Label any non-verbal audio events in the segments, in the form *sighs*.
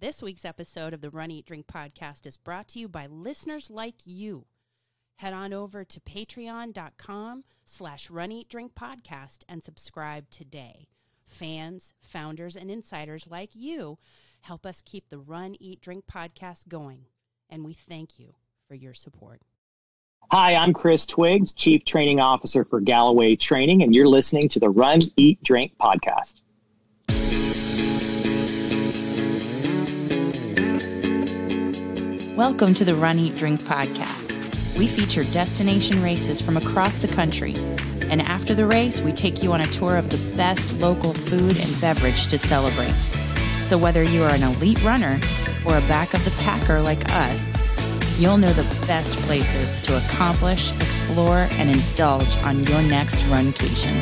This week's episode of the Run Eat Drink podcast is brought to you by listeners like you. Head on over to patreon.com slash run eat drink podcast and subscribe today. Fans, founders, and insiders like you help us keep the Run Eat Drink podcast going. And we thank you for your support. Hi, I'm Chris Twiggs, Chief Training Officer for Galloway Training, and you're listening to the Run, Eat, Drink podcast. Welcome to the Run, Eat, Drink podcast. We feature destination races from across the country. And after the race, we take you on a tour of the best local food and beverage to celebrate. So whether you are an elite runner or a back of the packer like us, you'll know the best places to accomplish, explore, and indulge on your next runcation.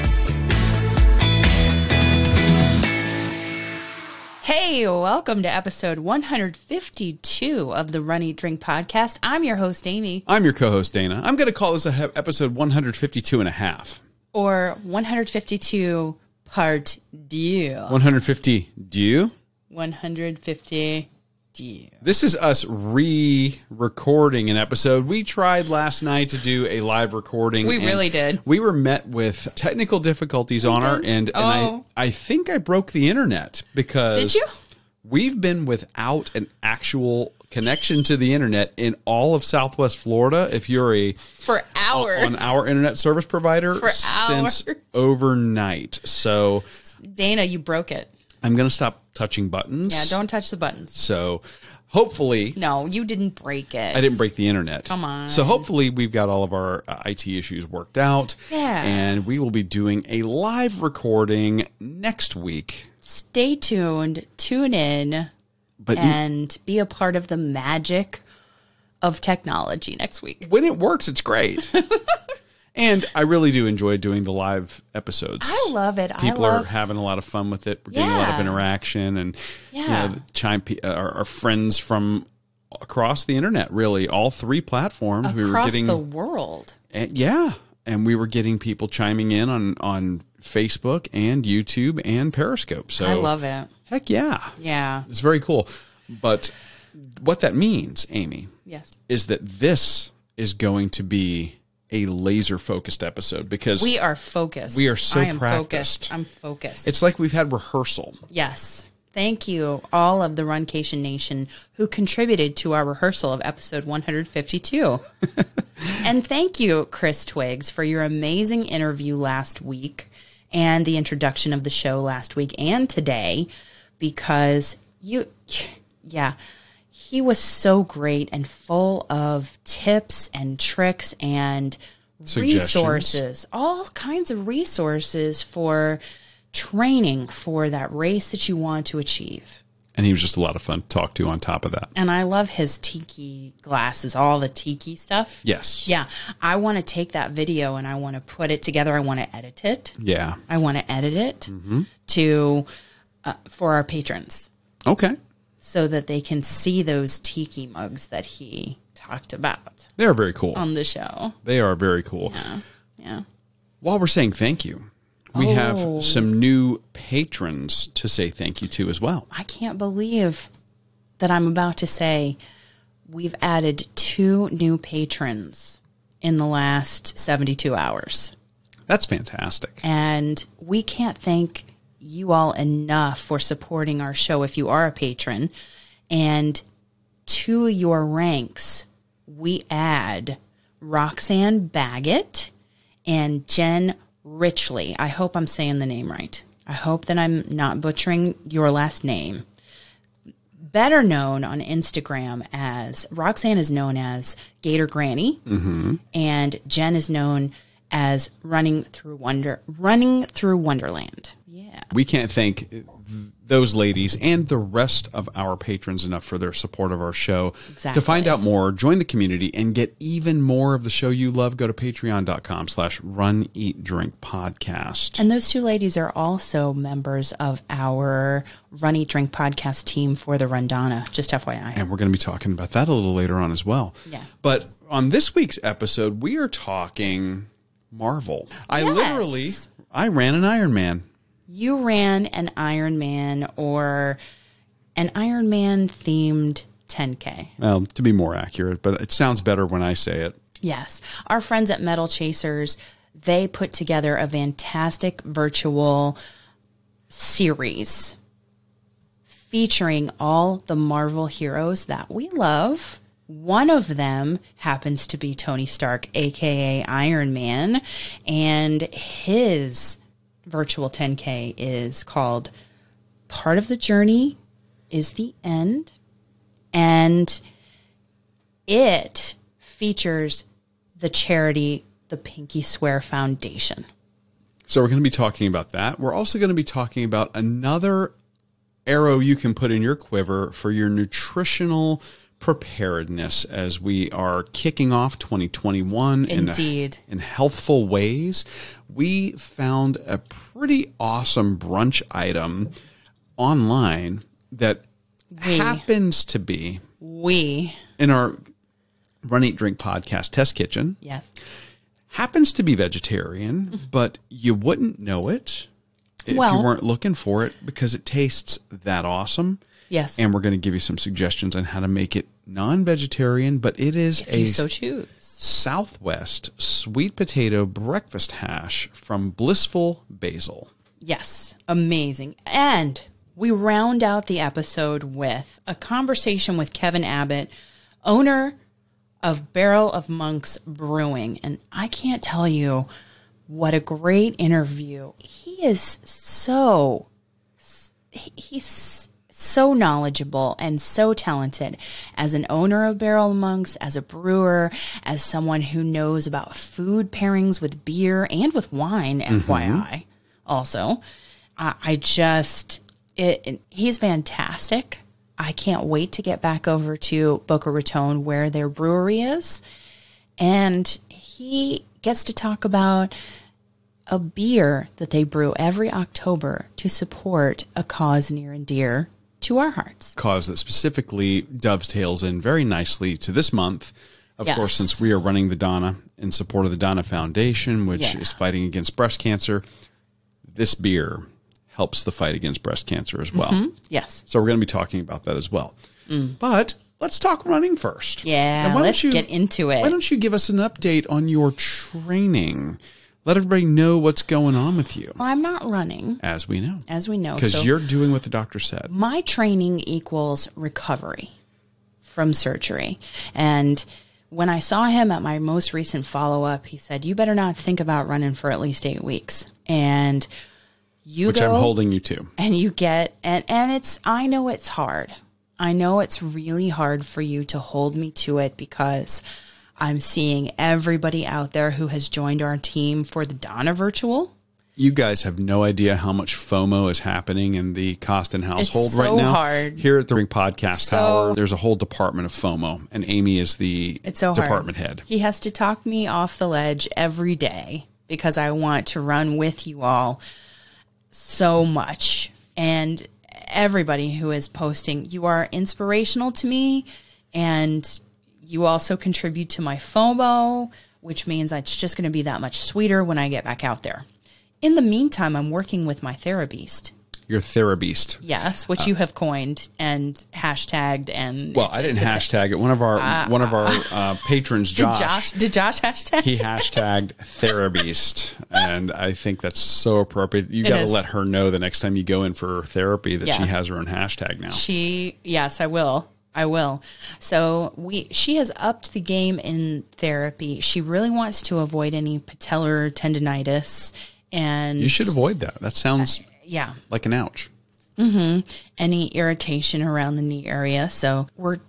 Hey, welcome to episode 152 of the Run Eat Drink podcast. I'm your host, Amy, I'm your co-host Dana. I'm going to call this a episode 152 and a half. or 152 part deux. 150 do you? 150 This is us re-recording an episode. We tried last night to do a live recording. We really did. We were met with technical difficulties on our did? end, and Oh. I, I think I broke the internet because Did you? We've been without an actual connection to the internet in all of Southwest Florida. If you're a For hours. on our internet service provider For since hours. overnight, so. Dana, you broke it. I'm going to stop touching buttons. Yeah, don't touch the buttons. So hopefully, No, you didn't break it. I didn't break the internet. Come on. So hopefully, we've got all of our uh, IT issues worked out. Yeah. And we will be doing a live recording next week. Stay tuned, tune in, But and be a part of the magic of technology next week. when it works, it's great. *laughs* and I really do enjoy doing the live episodes. I love it. People I love are having a lot of fun with it. We're getting a lot of interaction, and Yeah. you know, chime uh, our, our friends from across the internet. Really, all three platforms. we were getting the world. And yeah, and we were getting people chiming in on on Facebook and YouTube and Periscope. So I love it. Heck yeah, Yeah. it's very cool. But what that means, Amy, Yes. is that this is going to be a laser focused episode because We are focused. We are so I am practiced. focused. I'm focused. it's like we've had rehearsal. yes. Thank you, all of the Runcation Nation who contributed to our rehearsal of episode 152. *laughs* and thank you, Chris Twiggs, for your amazing interview last week and the introduction of the show last week and today because you, yeah, he was so great and full of tips and tricks and resources, all kinds of resources for training for that race that you want to achieve. And he was just a lot of fun to talk to on top of that. And I love his tiki glasses, all the tiki stuff. Yes. Yeah. I want to take that video and I want to put it together. I want to edit it. Yeah. I want to edit it Mm-hmm. to uh, for our patrons Okay. So that they can see those tiki mugs that he talked about They are very cool. on the show. they are very cool. Yeah. While we're saying thank you, we Oh. have some new patrons to say thank you to as well. I can't believe that I'm about to say we've added two new patrons in the last 72 hours. That's fantastic. And we can't thank you all enough for supporting our show if you are a patron. And to your ranks, we add Roxanne Baggett and Jen Richley. I hope I'm saying the name right. I hope that I'm not butchering your last name. Better known on Instagram as Roxanne is known as Gator Granny, mm-hmm. and Jen is known as Running Through Wonder, Running Through Wonderland. Yeah. We can't thank th- those ladies and the rest of our patrons enough for their support of our show. Exactly. To find out more, join the community and get even more of the show you love, go to patreon.com slash run eat drink podcast. And those two ladies are also members of our Run Eat Drink podcast team for the RunDonna. Just FYI. And we're going to be talking about that a little later on as well. Yeah. But on this week's episode, we are talking Marvel. I literally, I ran an Iron Man. You ran an Ironman or an Ironman themed 10K. Well, to be more accurate, but it sounds better when I say it. Yes. Our friends at Medal Chasers, they put together a fantastic virtual series featuring all the Marvel heroes that we love. One of them happens to be Tony Stark, aka Iron Man, and his virtual 10K is called Part of the Journey is the End. And it features the charity, the Pinky Swear Foundation. So we're going to be talking about that. We're also going to be talking about another arrow you can put in your quiver for your nutritional preparedness as we are kicking off 2021 Indeed. in, in healthful ways. We found a pretty awesome brunch item online that We. happens to be We, in our Run Eat Drink podcast test kitchen yes, happens to be vegetarian, but you wouldn't know it if you weren't looking for it because it tastes that awesome. yes, And we're going to give you some suggestions on how to make it non-vegetarian, but it is if a you so choose. Southwest sweet potato breakfast hash from Blissful Basil. Yes, amazing. And we round out the episode with a conversation with Kevin Abbott, owner of Barrel of Monks Brewing. And I can't tell you what a great interview. He is so, he's so knowledgeable and so talented as an owner of Barrel Monks, as a brewer, as someone who knows about food pairings with beer and with wine, mm-hmm. FYI. Also, I, I just, it, it- he's fantastic. I can't wait to get back over to Boca Raton where their brewery is. And he gets to talk about a beer that they brew every October to support a cause near and dear to our hearts. Cause that specifically dovetails in very nicely to this month. Of Yes. course, since we are running the Donna in support of the Donna Foundation, which Yeah. is fighting against breast cancer, this beer helps the fight against breast cancer as well. Yes. So we're going to be talking about that as well. But let's talk running first. Mm. Yeah, why don't let's get into it. Why don't you give us an update on your training? Let everybody know what's going on with you, Well, I'm not running, as we know, as we know. because So you're doing what the doctor said. my training equals recovery from surgery. And when I saw him at my most recent follow up, he said, You better not think about running for at least eight weeks. And you Which go I'm holding you to. and you get and and it's I know it's hard. I know it's really hard for you to hold me to it because I'm seeing everybody out there who has joined our team for the Donna virtual. You guys have no idea how much FOMO is happening in the Costin household so right now. hard. Here at the Ring Podcast So- Tower, there's a whole department of FOMO, and Amy is the It's so hard. department head. He has to talk me off the ledge every day because I want to run with you all so much. And everybody who is posting, you are inspirational to me and you also contribute to my FOMO, which means it's just going to be that much sweeter when I get back out there. In the meantime, I'm working with my Therabeast. You're Therabeast. Yes, which you have coined and hashtagged and Well, I didn't hashtag it. One of our one of our uh, patrons, Did Josh, Josh did Josh hashtag? he hashtagged Therabeast, and I think that's so appropriate. You got to let her know the next time you go in for therapy that Yeah. she has her own hashtag now. She yes, I will. I will. So we she has upped the game in therapy. She really wants to avoid any patellar tendonitis and You should avoid that. That sounds uh, yeah, like an ouch. Mm-hmm. any irritation around the knee area. So we're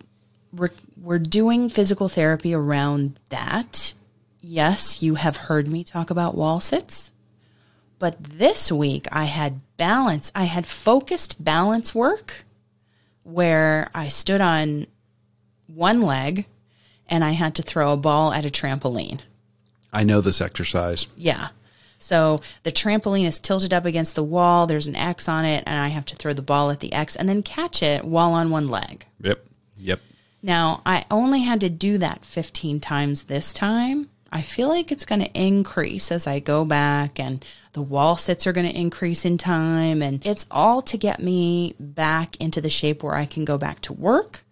we're we're doing physical therapy around that. Yes, you have heard me talk about wall sits. But this week I had balance. I had focused balance work where I stood on one leg and I had to throw a ball at a trampoline. I know this exercise. Yeah. So the trampoline is tilted up against the wall. There's an X on it, and I have to throw the ball at the X and then catch it while on one leg. Yep. Yep. Now, I only had to do that 15 times this time, I feel like it's going to increase as I go back and the wall sits are going to increase in time. And it's all to get me back into the shape where I can go back to work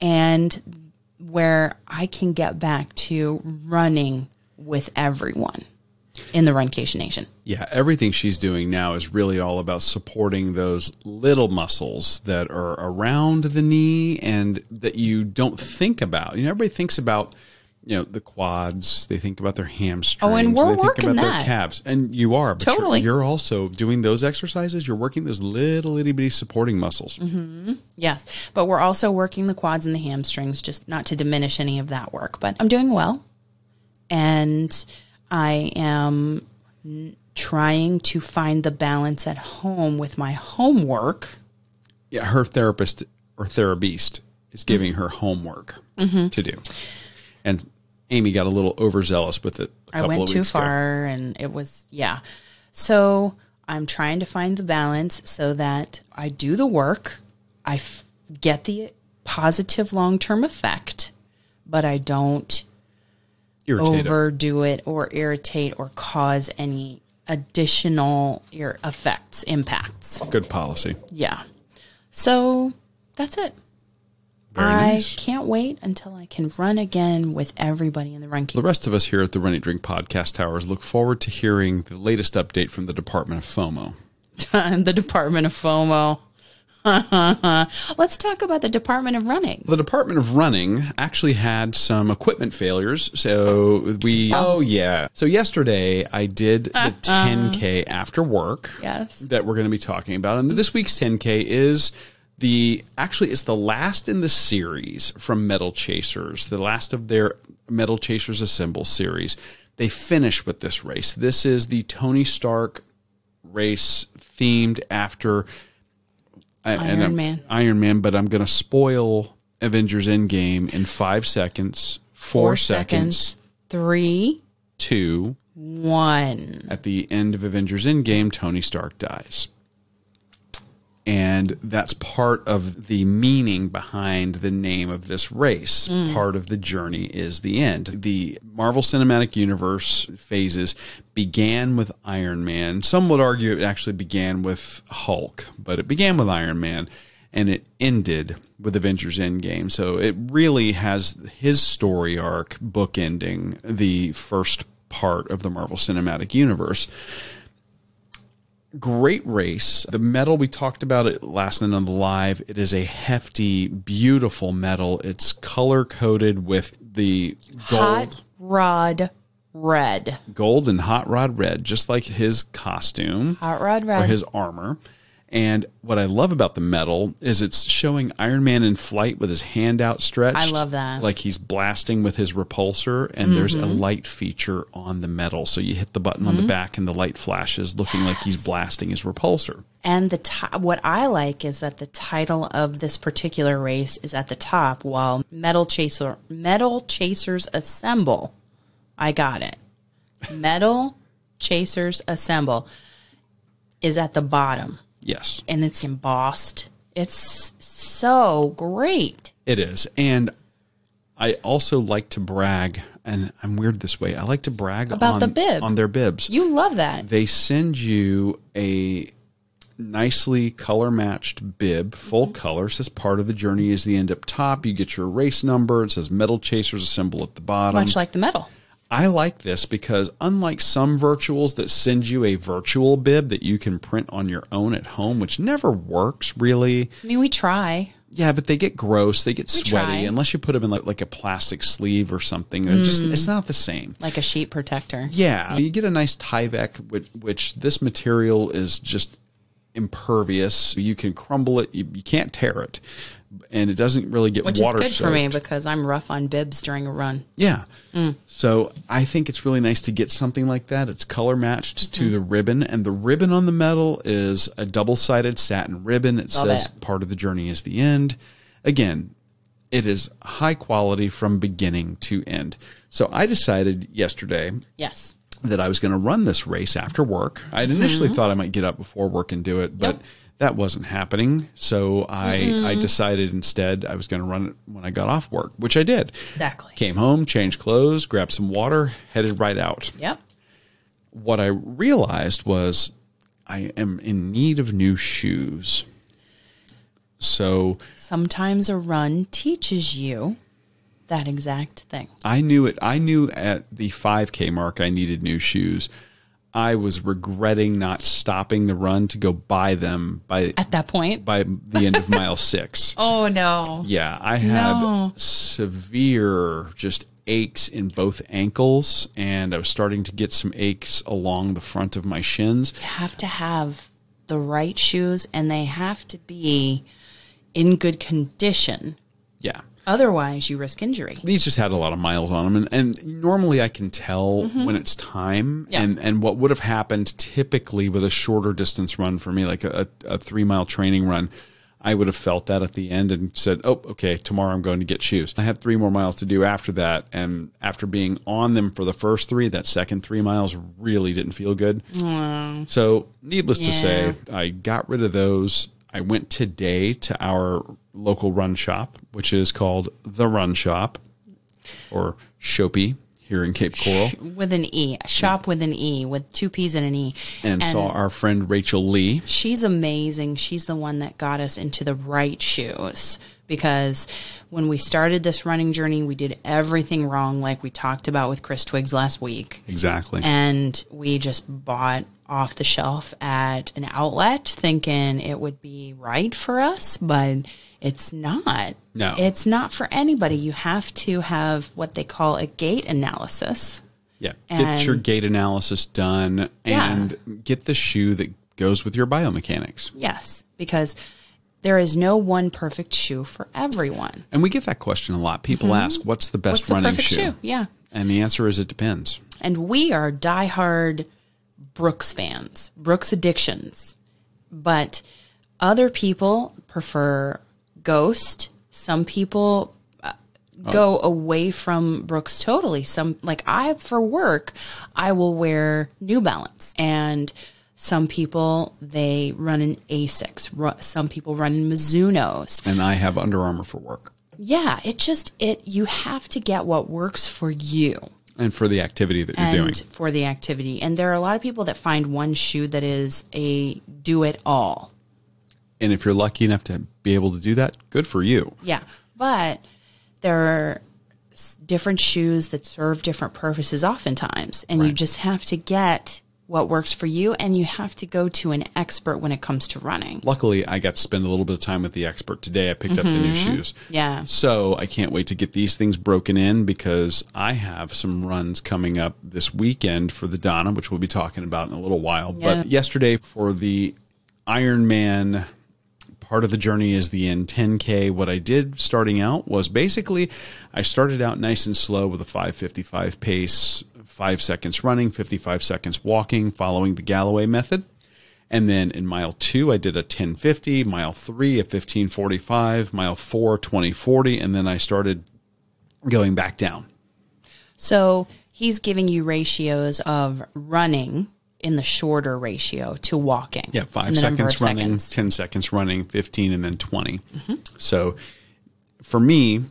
and where I can get back to running with everyone in the Runcation Nation. Yeah, everything she's doing now is really all about supporting those little muscles that are around the knee and that you don't think about. You know, everybody thinks about you know the quads they think about their hamstrings Oh, and we're they think working about that. their calves and you are but you're- Totally. you're, also doing those exercises you're working those little itty bitty supporting muscles Mm-hmm. Yes, but we're also working the quads and the hamstrings, just not to diminish any of that work. But I'm doing well, and I am trying to find the balance at home with my homework. yeah her therapist or therapist is giving her homework Mm-hmm. to do and amy got a little overzealous with it a I went too weeks ago. far, and it was yeah. So I'm trying to find the balance so that I do the work, I f- get the positive long term effect, but I don't Irritated. overdo it or irritate or cause any additional effects, impacts. good policy Yeah. So that's it. Very I nice. can't wait until I can run again with everybody in the run The rest of us here at the Run Eat Drink Podcast Towers look forward to hearing the latest update from the Department of FOMO. *laughs* the Department of FOMO. *laughs* Let's talk about the Department of Running. The Department of Running actually had some equipment failures. So we, oh, oh yeah. So yesterday I did the *laughs* 10K after work Yes. that we're going to be talking about. And this week's 10K is the, actually, it's the last in the series from Medal Chasers, the last of their Medal Chasers Assemble series. They finish with this race. This is the Tony Stark race themed after uh, I- and Iron Man. Iron Man, but I'm going to spoil Avengers Endgame in five seconds, four, seconds, Three, two. one. At the end of Avengers Endgame, Tony Stark dies. And that's part of the meaning behind the name of this race. Mm. Part of the journey is the end. The Marvel Cinematic Universe phases began with Iron Man. Some would argue it actually began with Hulk, but it began with Iron Man and it ended with Avengers Endgame. So it really has his story arc bookending the first part of the Marvel Cinematic Universe great race. The metal we talked about it last night on the live. It is a hefty, beautiful metal. It's color coded with the gold, Hot rod red. gold and hot rod red, just like his costume Hot rod red. or his armor. And what I love about the metal is it's showing Iron Man in flight with his hand outstretched. I love that. Mm-hmm. Like he's blasting with his repulsor, and there's a light feature on the metal. So you hit the button on the back, and the light flashes, looking like he's blasting his repulsor. And the what I like is that the title of this particular race is at the top, while Medal Chaser Medal Chasers Assemble. I got it. Medal Chasers Assemble is at the bottom, Yes, and it's embossed. It's so great. it is. And I also like to brag, and I'm weird this way. I like to brag About on, the bib. on their bibs. You love that. they send you a nicely color matched bib, full Mm-hmm. color. Says part of the journey is the end up top. You get your race number. It says Medal Chasers Assemble at the bottom. Much like the metal. I like this because unlike some virtuals that send you a virtual bib that you can print on your own at home, which never works really. I mean, we try. Yeah, but they get gross. They get We sweaty try. unless you put them in like, like a plastic sleeve or something. It just Mm. it's not the same. like a sheet protector. Yeah, you get a nice Tyvek, which, which this material is just impervious. You can crumble it, you, you can't tear it, and it doesn't really get Which water is good for me because I'm rough on bibs during a run. Yeah. Mm. So I think it's really nice to get something like that. It's color matched to Mm-hmm. the ribbon, and the ribbon on the medal is a double sided satin ribbon. It Love says it. part of the journey is the end. Again, it is high quality from beginning to end. So I decided yesterday Yes. that I was going to run this race after work. I'd initially thought I might get up before work and do it, but. Yep. That wasn't happening. So I, I mm-hmm. decided instead I was going to run it when I got off work, which I did. Exactly. Came home, changed clothes, grabbed some water, headed right out. Yep. What I realized was I am in need of new shoes. So Sometimes a run teaches you that exact thing. I knew it. I knew at the 5K mark I needed new shoes. I was regretting not stopping the run to go buy them by At that point. by the end of mile *laughs* six. Oh no. Yeah, I had No. severe just aches in both ankles, and I was starting to get some aches along the front of my shins. You have to have the right shoes and they have to be in good condition. Yeah. Otherwise, you risk injury. These just had a lot of miles on them, and, and normally I can tell mm-hmm. when it's time. Yeah. And and what would have happened typically with a shorter distance run for me, like a, a three mile training run, I would have felt that at the end and said, "Oh, okay, tomorrow I'm going to get shoes." I had three more miles to do after that, and after being on them for the first three, that second three miles really didn't feel good. Mm. So, needless to say, I got rid of those. I went today to our local run shop, which is called the Run Shop or Shoppe here in Cape Coral, With an E. Shop with an E, with two P's and an E. and, saw our friend Rachel Lee. She's amazing. She's the one that got us into the right shoes because when we started this running journey, we did everything wrong, like we talked about with Chris Twiggs last week. Exactly. And we just bought off the shelf at an outlet thinking it would be right for us, but it's not. No. It's not for anybody. You have to have what they call a gait analysis. yeah. Get your gait analysis done Yeah. and get the shoe that goes with your biomechanics. Yes, because there is no one perfect shoe for everyone. And we get that question a lot. People ask, "What's the best. What's the running shoe?" shoe? Yeah. And the answer is it depends. And we are diehard Brooks fans, Brooks addictions. But other people prefer Ghost. Some people uh, go away from Brooks totally. Some like I for work, I will wear New Balance and some people they run in Asics. Some people run in Mizuno's. And I have Under Armour for work Yeah, it just it you have to get what works for you and for the activity that you're and doing. for the activity. And there are a lot of people that find one shoe that is a do it all. And if you're lucky enough to be able to do that, good for you. Yeah. But there are different shoes that serve different purposes oftentimes. And you just have to get what works for you and you have to go to an expert when it comes to running. Luckily, I got to spend a little bit of time with the expert today. I picked up the new shoes. Mm-hmm. Yeah. So I can't wait to get these things broken in because I have some runs coming up this weekend for the Donna, which we'll be talking about in a little while. Yeah. But yesterday for the Ironman part of the journey is the end 10K. What I did starting out was basically I started out nice and slow with a 555 pace, five seconds running, 55 seconds walking, following the Galloway method. And then in mile two, I did a 1050, mile three, a 1545, mile four, 2040. And then I started going back down. So he's giving you ratios of running in the shorter ratio to walking. Yeah, five in the number seconds running, seconds. 10 seconds running, 15, and then 20. Mm-hmm. So for me,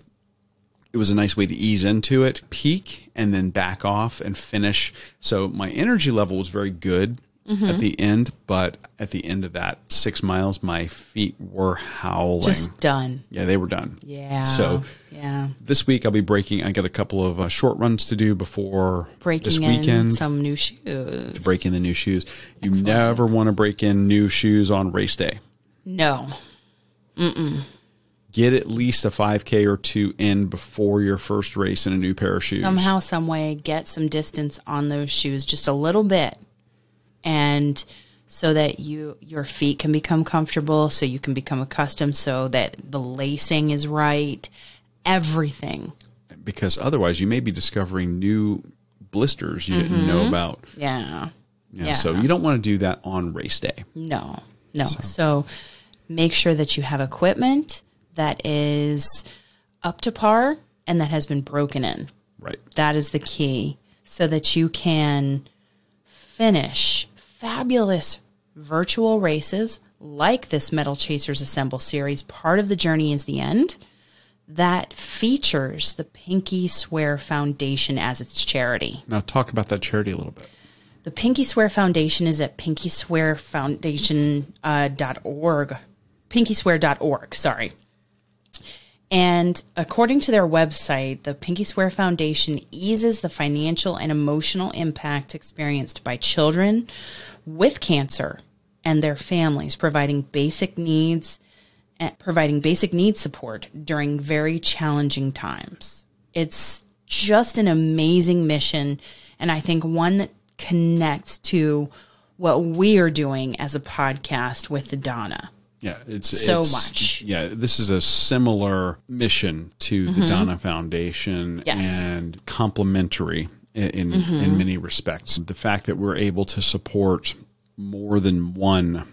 it was a nice way to ease into it, peak, and then back off and finish. So my energy level was very good Mm-hmm. at the end, but at the end of that six miles, my feet were howling. Just done. yeah, they were done. Yeah. So yeah. this week I'll be breaking. I got a couple of uh, short runs to do before this Breaking in weekend. some new shoes. to break in the new shoes. You never want to break in new shoes on race day. No. Get at least a 5K or two in before your first race in a new pair of shoes. somehow some way get some distance on those shoes just a little bit and so that you your feet can become comfortable so you can become accustomed so that the lacing is right everything Because otherwise, you may be discovering new blisters you didn't know mm-hmm. about. yeah Yeah, Yeah. So you don't want to do that on race day. no no so make sure that you have equipment that is up to par and that has been broken in Right. That is the key so that you can finish fabulous virtual races like this Medal Chasers Assemble series, Part of the Journey is the End, that features the Pinky Swear Foundation as its charity. Now, talk about that charity a little bit. The Pinky Swear Foundation is at pinkyswearfoundation.org. Uh, Pinkyswear.org, sorry. And according to their website, the Pinky Swear Foundation eases the financial and emotional impact experienced by children with cancer and their families, providing basic needs eh, providing basic needs support during very challenging times. It's just an amazing mission and I think one that connects to what we are doing as a podcast with the Donna. Yeah, it's So it's- much. Yeah, this is a similar mission to the Donna Foundation Yes. and complementary in in, in many respects. The fact that we're able to support more than one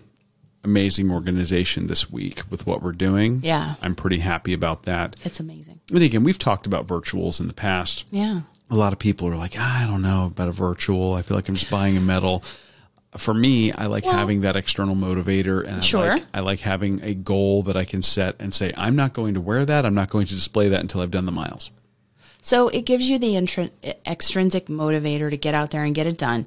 amazing organization this week with what we're doing. Yeah. I'm pretty happy about that. It's amazing. And again, we've talked about virtuals in the past Yeah. a lot of people are like, "Ah, I don't know about a virtual. I feel like I'm just buying a medal. For me, I like having that external motivator, and I Sure. like, I like having a goal that I can set and say, I'm not going to wear that. I'm not going to display that until I've done the miles. So it gives you the extrinsic motivator to get out there and get it done.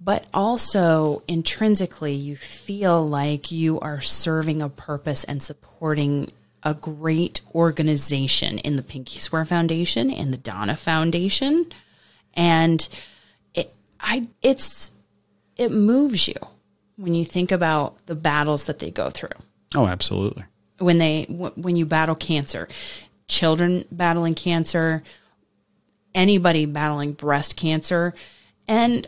But also intrinsically, you feel like you are serving a purpose and supporting a great organization in the Pinky Swear Foundation and the Donna Foundation. And it, I, it's, it moves you when you think about the battles that they go through. Oh, absolutely. when they when you battle cancer children battling cancer anybody battling breast cancer. And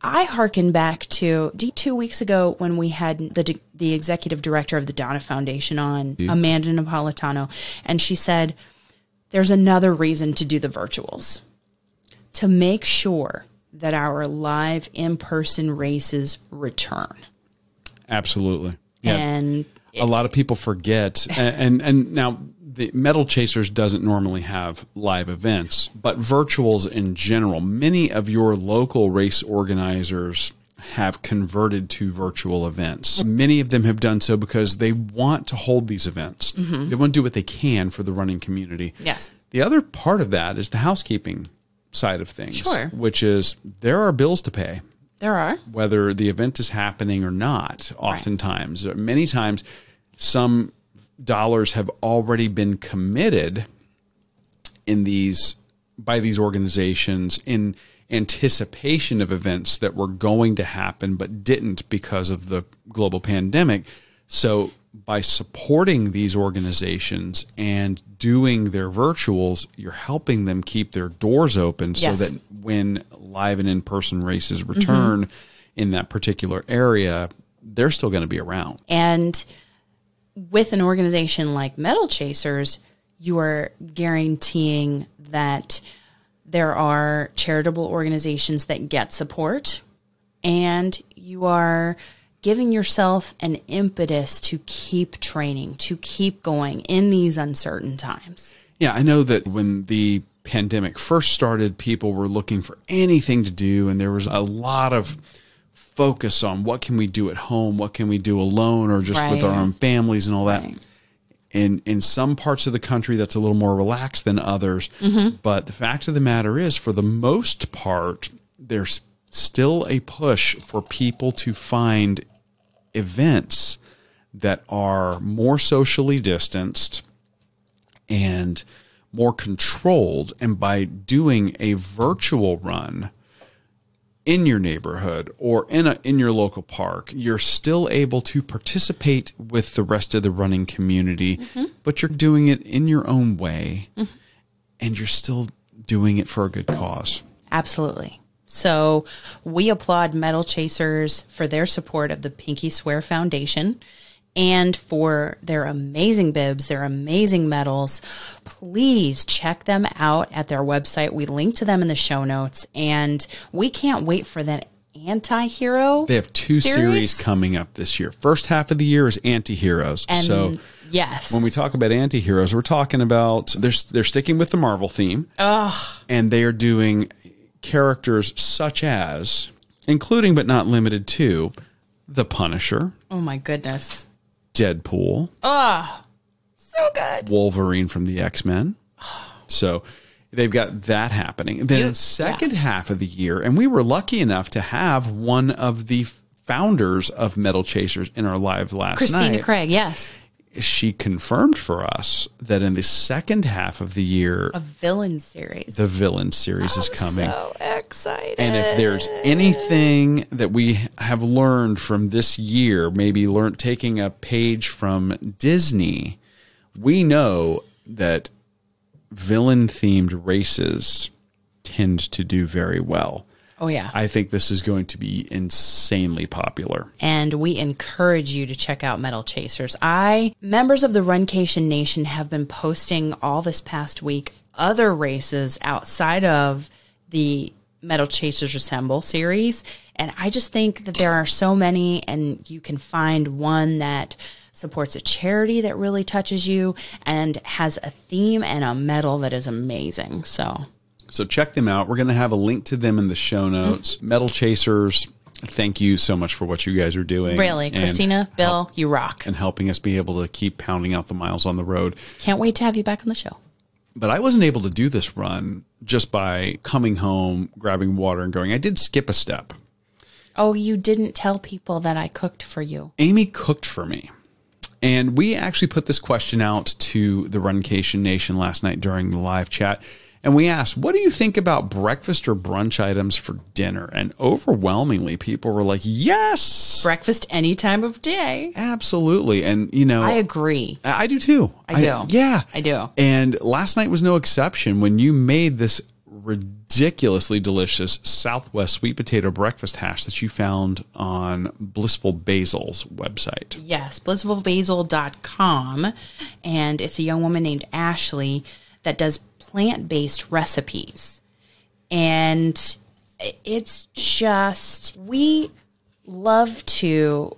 i hearken back to two weeks ago when we had the the executive director of the donna foundation on mm-hmm. amanda napolitano and she said there's another reason to do the virtuals. To make sure that our live in-person races return. Absolutely. Yeah. and a lot of people forget and, and and now the medal chasers doesn't normally have live events but virtuals in general many of your local race organizers have converted to virtual events. Many of them have done so because they want to hold these events. Mm-hmm. They want to do what they can for the running community. Yes. The other part of that is the housekeeping side of things Sure. which is there are bills to pay. There are. Whether the event is happening or not oftentimes. Many times some dollars have already been committed in these by these organizations in anticipation of events that were going to happen but didn't because of the global pandemic. So by supporting these organizations and doing their virtuals you're helping them keep their doors open Yes. so that when live and in-person races return mm-hmm. in that particular area they're still going to be around And with an organization like Medal Chasers, you are guaranteeing that there are charitable organizations that get support and you are giving yourself an impetus to keep training, to keep going in these uncertain times. Yeah, I know that when the pandemic first started, people were looking for anything to do, and there was a lot of focus on what can we do at home, what can we do alone, or just with our own families and all that. Right. In in some parts of the country, that's a little more relaxed than others. Mm-hmm. But the fact of the matter is, for the most part, there's still a push for people to find events that are more socially distanced and more controlled. And by doing a virtual run in your neighborhood or in a in your local park, you're still able to participate with the rest of the running community, mm-hmm. but you're doing it in your own way, mm-hmm. and you're still doing it for a good cause. Absolutely. So we applaud Medal Chasers for their support of the Pinky Swear Foundation and for their amazing bibs, their amazing medals. Please check them out at their website. We link to them in the show notes and we can't wait for that anti-hero. They have two series, coming up this year. First half of the year is anti-heroes. and so yes. when we talk about anti-heroes, we're talking about they're they're sticking with the Marvel theme. And they are doing characters such as including but not limited to The Punisher, Oh my goodness. Deadpool, Oh, so good. Wolverine from the X Men. So they've got that happening. Then You- second half of the year, and we were lucky enough to have one of the founders of Medal Chasers in our live last Christina night. Craig, yes. She confirmed for us that in the second half of the year, A villain series. the villain series is coming. So excited. And if there's anything that we have learned from this year, maybe learned taking a page from Disney, we know that villain themed races tend to do very well. Oh yeah. I think this is going to be insanely popular. and we encourage you to check out Medal Chasers. I members of the Runcation Nation have been posting all this past week other races outside of the Medal Chasers Assemble series, and I just think that there are so many, and you can find one that supports a charity that really touches you and has a theme and a medal that is amazing. So So check them out. We're going to have a link to them in the show notes. Mm-hmm. Medal Chasers, thank you so much for what you guys are doing. really, Christina, Bill, you rock. And helping us be able to keep pounding out the miles on the road. Can't wait to have you back on the show. But I wasn't able to do this run just by coming home, grabbing water, and going. I did skip a step. Oh, you didn't tell people that I cooked for you. Amy cooked for me. And we actually put this question out to the Runcation Nation last night during the live chat. And we asked, what do you think about breakfast or brunch items for dinner? And overwhelmingly, people were like, yes, Breakfast any time of day. absolutely. And, you know, I agree. I do too. I do. yeah. I do. And last night was no exception when you made this ridiculously delicious Southwest sweet potato breakfast hash that you found on Blissful Basil's website. Yes, blissfulbasil.com. And it's a young woman named Ashley that does plant based recipes. And it's just, we love to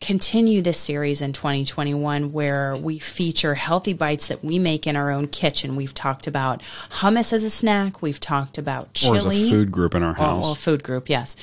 continue this series in 2021 where we feature healthy bites that we make in our own kitchen. We've talked about hummus as a snack, we've talked about Or chili. as a food group in our Oh, house. well, food group, yes.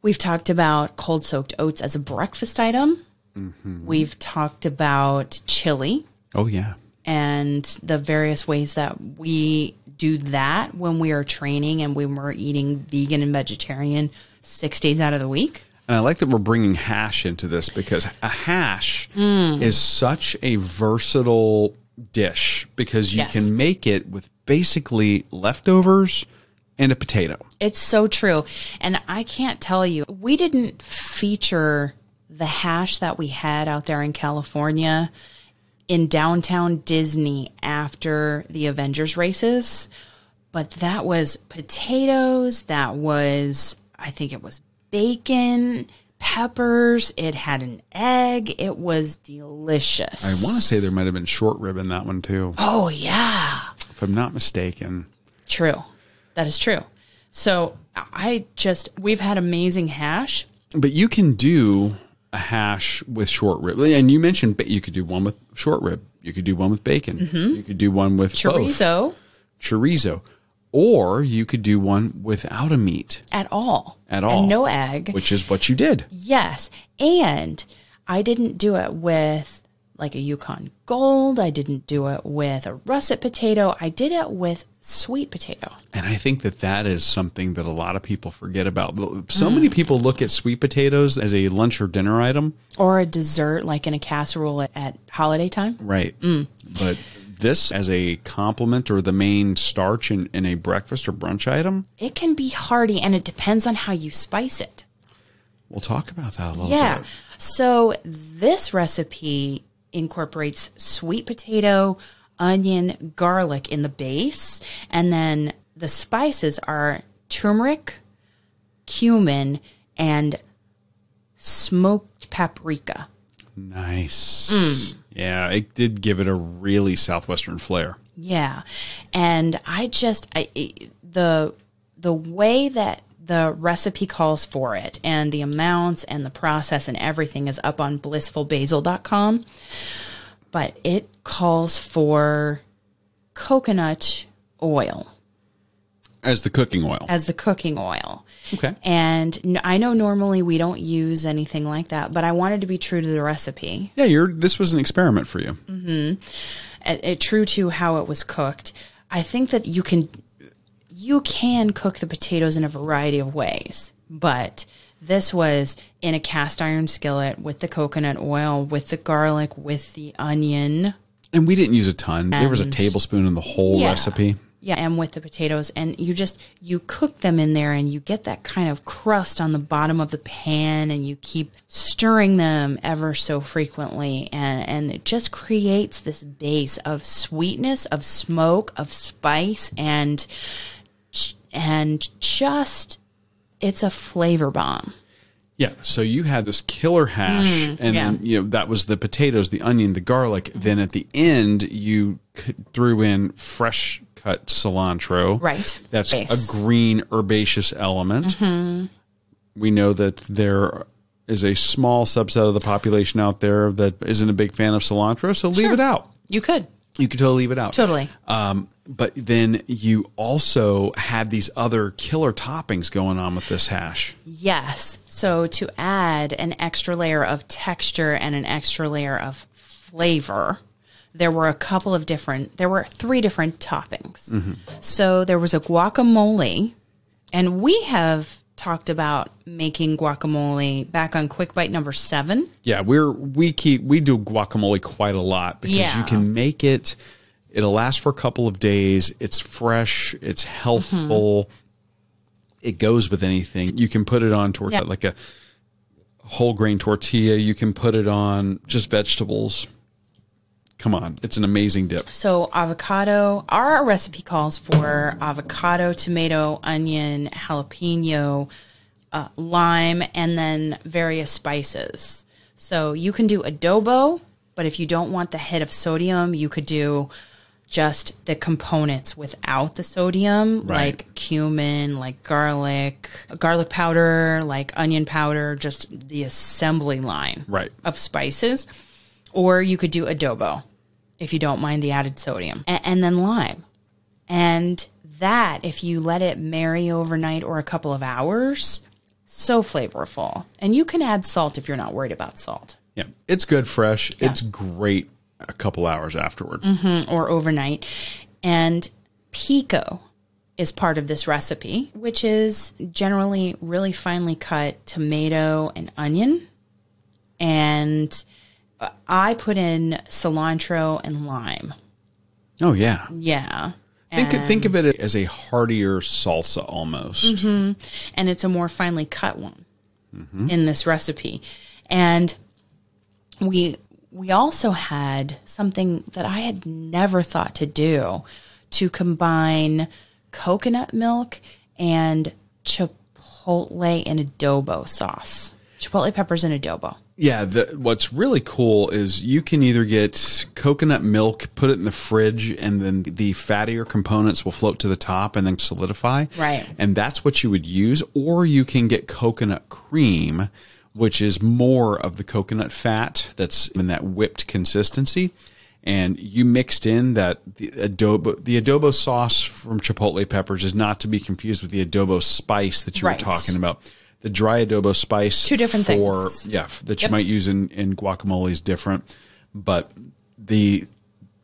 We've talked about cold soaked oats as a breakfast item. Mm-hmm. We've talked about chili oh, yeah. And the various ways that we do that when we are training and when we're eating vegan and vegetarian six days out of the week. And I like that we're bringing hash into this because a hash Hmm. is such a versatile dish because you Yes. can make it with basically leftovers and a potato. It's so true. And I can't tell you, we didn't feature the hash that we had out there in California in downtown Disney after the Avengers races, but that was potatoes, that was, I think it was bacon, peppers, it had an egg, it was delicious. I want to say there might have been short rib in that one too, Oh, yeah. if I'm not mistaken. True. That is true. So I just, we've had amazing hash. But you can do a hash with short rib, and you mentioned you could do one with short rib. You could do one with bacon. You could do one with both. Mm-hmm. chorizo chorizo, or you could do one without a meat at all. at all, And no egg. which is what you did. yes. And I didn't do it with like a Yukon Gold. I didn't do it with a russet potato. I did it with sweet potato. And I think that that is something that a lot of people forget about. So many mm. people look at sweet potatoes as a lunch or dinner item. Or a dessert like in a casserole at, at holiday time. Right. Mm. But this as a complement or the main starch in, in a breakfast or brunch item, It can be hearty and it depends on how you spice it. we'll talk about that a little Yeah. bit. So this recipe incorporates sweet potato, onion, garlic in the base, and then the spices are turmeric, cumin, and smoked paprika. Nice. Mm. Yeah, it did give it a really southwestern flair. Yeah. And I just I it- the the way that the recipe calls for it and the amounts and the process and everything is up on blissfulbasil.com. But it calls for coconut oil. as the cooking oil. as the cooking oil. Okay. And I know normally we don't use anything like that, but I wanted to be true to the recipe, Yeah, you're. This was an experiment for you. uh, uh, true to how it was cooked. I think that you can you can cook the potatoes in a variety of ways, but this was in a cast iron skillet with the coconut oil, with the garlic, with the onion. And we didn't use a ton. there was a tablespoon in the whole Yeah. recipe. Yeah, and with the potatoes, and you just you cook them in there, and you get that kind of crust on the bottom of the pan, and you keep stirring them ever so frequently, and and it just creates this base of sweetness, of smoke, of spice, and and just it's a flavor bomb. Yeah. So you had this killer hash, and Mm, yeah. then you know that was the potatoes, the onion, the garlic. Then at the end, you threw in fresh cut cilantro. Right. That's Base. A green herbaceous element. We know that there is a small subset of the population out there that isn't a big fan of cilantro, so leave it out. You could You could totally leave it out. totally. Um, but then you also had these other killer toppings going on with this hash. Yes. So to add an extra layer of texture and an extra layer of flavor, there were a couple of different, there were three different toppings. Mm-hmm. So there was a guacamole, and we have talked about making guacamole back on Quick Bite number seven. Yeah, we're we keep we do guacamole quite a lot because Yeah. you can make it. It'll last for a couple of days. It's fresh. It's healthful. It goes with anything. You can put it on tortilla Yeah. like a whole grain tortilla. You can put it on just vegetables. Come on, it's an amazing dip. So avocado, our recipe calls for avocado, tomato, onion, jalapeno, uh, lime, and then various spices. So you can do adobo, but if you don't want the hit of sodium, you could do just the components without the sodium, Right. like cumin, like garlic, garlic powder, like onion powder, just the assembly line Right. of spices. Or you could do adobo if you don't mind the added sodium, A- and, then lime. And that, if you let it marry overnight or a couple of hours, so flavorful. And you can add salt if you're not worried about salt. Yeah, it's good fresh. It's great a couple hours afterward. Mm-hmm, or overnight. And pico is part of this recipe, which is generally really finely cut tomato and onion. And I put in cilantro and lime. Oh yeah. Yeah. Think And- think of it as a heartier salsa almost. Mm-hmm. and it's a more finely cut one mm-hmm. in this recipe. And we we also had something that I had never thought to do to combine coconut milk and chipotle and adobo sauce. Chipotle peppers and adobo. Yeah, the, what's really cool is you can either get coconut milk, put it in the fridge, and then the fattier components will float to the top and then solidify. Right. And that's what you would use. Or you can get coconut cream, which is more of the coconut fat that's in that whipped consistency. And you mixed in that the adobo, the adobo sauce from chipotle peppers is not to be confused with the adobo spice that you Right. were talking about. The dry adobo spice Two different for, things. yeah, that you might use in, in guacamole is different, but the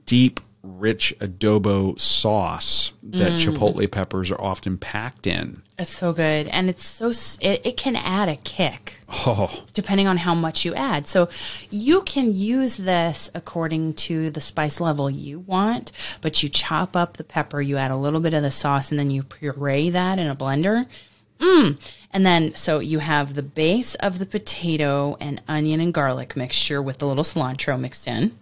deep, rich adobo sauce that Mm. chipotle peppers are often packed in. It's so good. And it's so, it, it can add a kick. Oh, depending on how much you add. So you can use this according to the spice level you want, but you chop up the pepper, you add a little bit of the sauce, and then you puree that in a blender. Mm. And then, so you have the base of the potato and onion and garlic mixture with the little cilantro mixed in,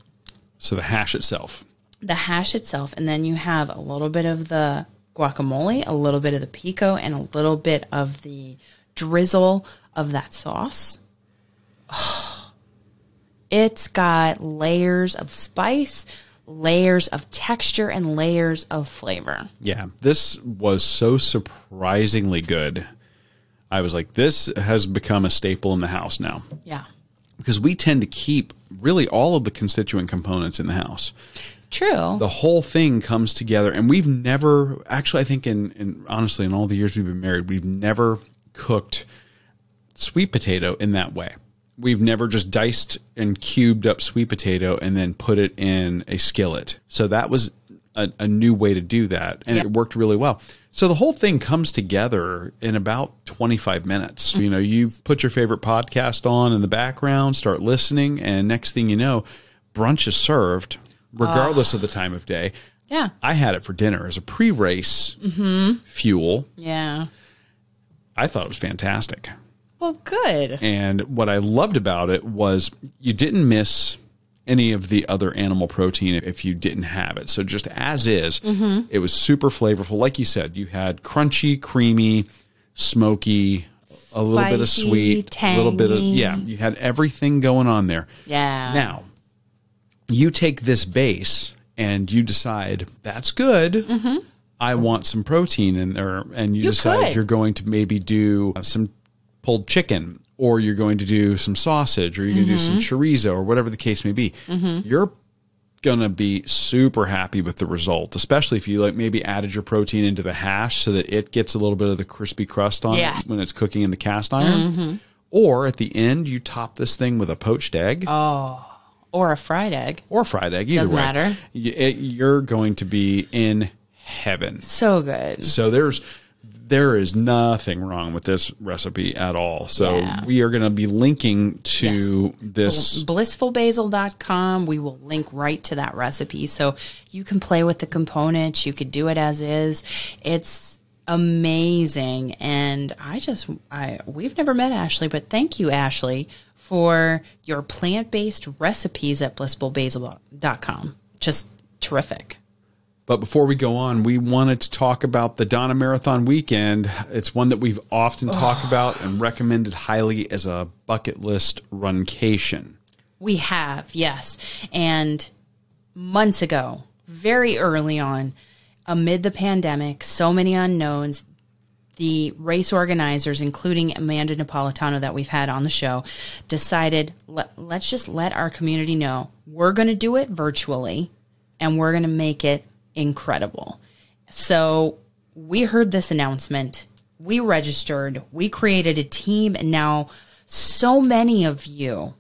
so the hash itself. The hash itself, and then you have a little bit of the guacamole, a little bit of the pico, and a little bit of the drizzle of that sauce. *sighs* It's got layers of spice, layers of texture, and layers of flavor. Yeah, this was so surprisingly good. I was like, this has become a staple in the house now Yeah. because we tend to keep really all of the constituent components in the house. True. the whole thing comes together and we've never actually i think in, in honestly in all the years we've been married we've never cooked sweet potato in that way. We've never just diced and cubed up sweet potato and then put it in a skillet. So that was a, a new way to do that and it worked really well. So the whole thing comes together in about 25 minutes. Mm-hmm. You know you put your favorite podcast on in the background start listening and next thing you know brunch is served regardless of the time of day yeah. I had it for dinner as a pre-race fuel. Yeah. I thought it was fantastic. Well, good. And what I loved about it was you didn't miss any of the other animal protein if you didn't have it. So just as is, it was super flavorful. Like you said, you had crunchy, creamy, smoky, a little bit of sweet, a little bit of yeah, you had everything going on there. Yeah. Now, you take this base and you decide that's good. I want some protein in there, and you, Mm-hmm. You decide could. you're going to maybe do uh, some pulled chicken, or you're going to do some sausage, or you're going to do some Mm-hmm. chorizo, or whatever the case may be. You're gonna be super happy with the result, especially if you like maybe added your protein into the hash so that it gets a little bit of the crispy crust on Yeah. it when it's cooking in the cast iron. Or at the end, you top this thing with a poached egg Or a fried egg. or fried egg. Either Doesn't way, matter. Y- it- you're going to be in heaven. So good. So there's there is nothing wrong with this recipe at all. So Yeah. we are going to be linking to this. blissfulbasil.com we will link right to that recipe so you can play with the components you could do it as is it's amazing and i just i we've never met ashley but thank you ashley for your plant-based recipes at blissfulbasil.com just terrific But before we go on, we wanted to talk about the Donna Marathon weekend. It's one that we've often talked about and recommended highly as a bucket list runcation. We have, yes. And months ago, very early on, amid the pandemic, so many unknowns, the race organizers, including Amanda Napolitano that we've had on the show, decided let, let's just let our community know we're going to do it virtually and we're going to make it incredible. So we heard this announcement. We registered, we created a team, and now so many of you,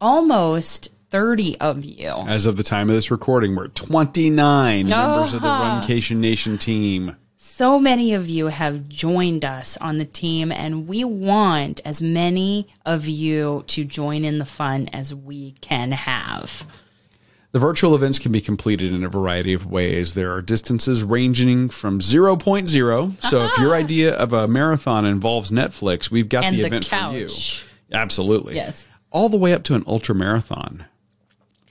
almost 30 of you, As of the time of this recording, we're at 29 members of the Uh-huh. Runcation Nation team. So many of you have joined us on the team, and we want as many of you to join in the fun as we can have. The virtual events can be completed in a variety of ways. There are distances ranging from 0.0. So if your idea of a marathon involves Netflix, we've got And the the event for you. Absolutely. Yes. All the way up to an ultra marathon.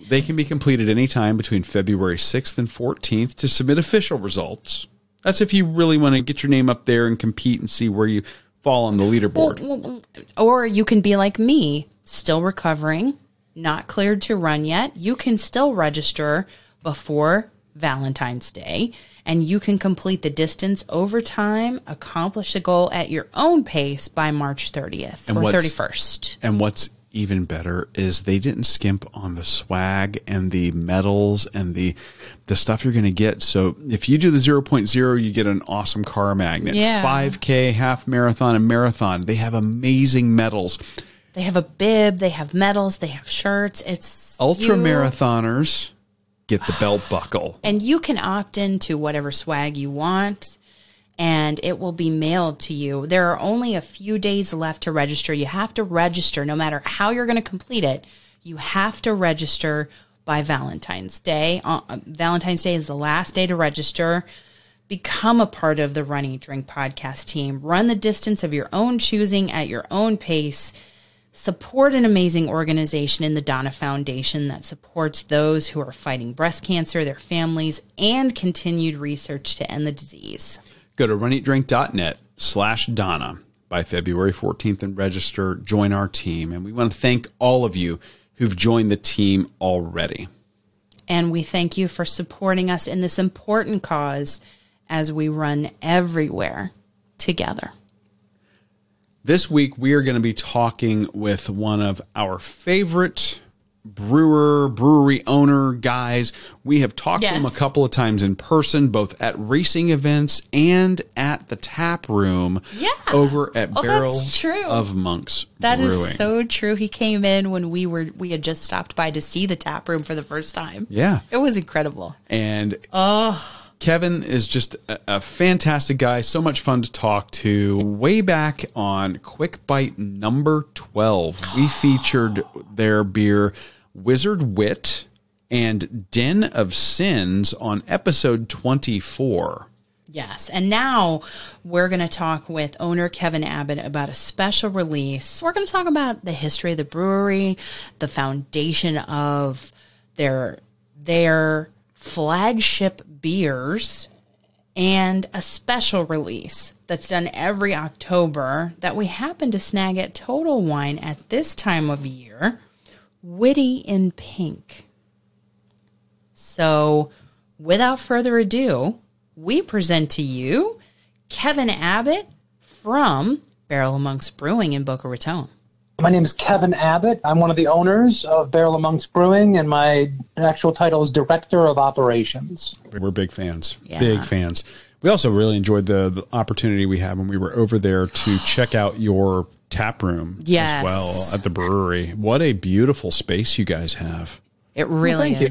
They can be completed anytime between February 6th and 14th to submit official results. That's if you really want to get your name up there and compete and see where you fall on the leaderboard. Or you can be like me, still recovering, not cleared to run yet. You can still register before Valentine's Day and you can complete the distance over time, accomplish the goal at your own pace by March 30th And or 31st. And what's even better is they didn't skimp on the swag and the medals and the the stuff you're going to get. So if you do the 0.0, you get an awesome car magnet. Yeah. 5K, half marathon, and marathon. They have amazing medals. They have a bib, they have medals, they have shirts. It's Ultra you- marathoners get the belt buckle. And you can opt into whatever swag you want and it will be mailed to you. There are only a few days left to register. You have to register no matter how you're going to complete it. You have to register by Valentine's Day. Uh, Valentine's Day is the last day to register. Become a part of the Run Drink podcast team. Run the distance of your own choosing at your own pace. Support an amazing organization in the Donna Foundation that supports those who are fighting breast cancer, their families, and continued research to end the disease. Go to runeatdrink.net slash Donna by February 14th and register. Join our team. And we want to thank all of you who've joined the team already. And we thank you for supporting us in this important cause as we run everywhere together. This week, we are going to be talking with one of our favorite brewer, brewery owner guys. We have talked to them a couple of times in person, both at racing events and at the tap room Yeah. over at Oh, Barrel true. of Monks That is Brewing. so true. He came in when we were we had just stopped by to see the tap room for the first time. yeah. It was incredible. And Oh, Kevin is just a, a fantastic guy. So much fun to talk to. Way back on Quick Bite number 12, we *sighs* featured their beer Wizard Wit and Den of Sins on episode 24. yes. And now we're going to talk with owner Kevin Abbott about a special release. We're going to talk about the history of the brewery, the foundation of their their flagship beers and a special release that's done every October that we happen to snag at Total Wine at this time of year Witty in Pink. So, without further ado, we present to you Kevin Abbott from Barrel of Monks Brewing in Boca Raton. My name is Kevin Abbott. I'm one of the owners of Barrel of Monks Brewing, and my actual title is Director of Operations. We're big fans. Yeah. Big fans. We also really enjoyed the, the opportunity we had when we were over there to *sighs* check out your tap room Yes. as well at the brewery. What a beautiful space you guys have. It really thank you.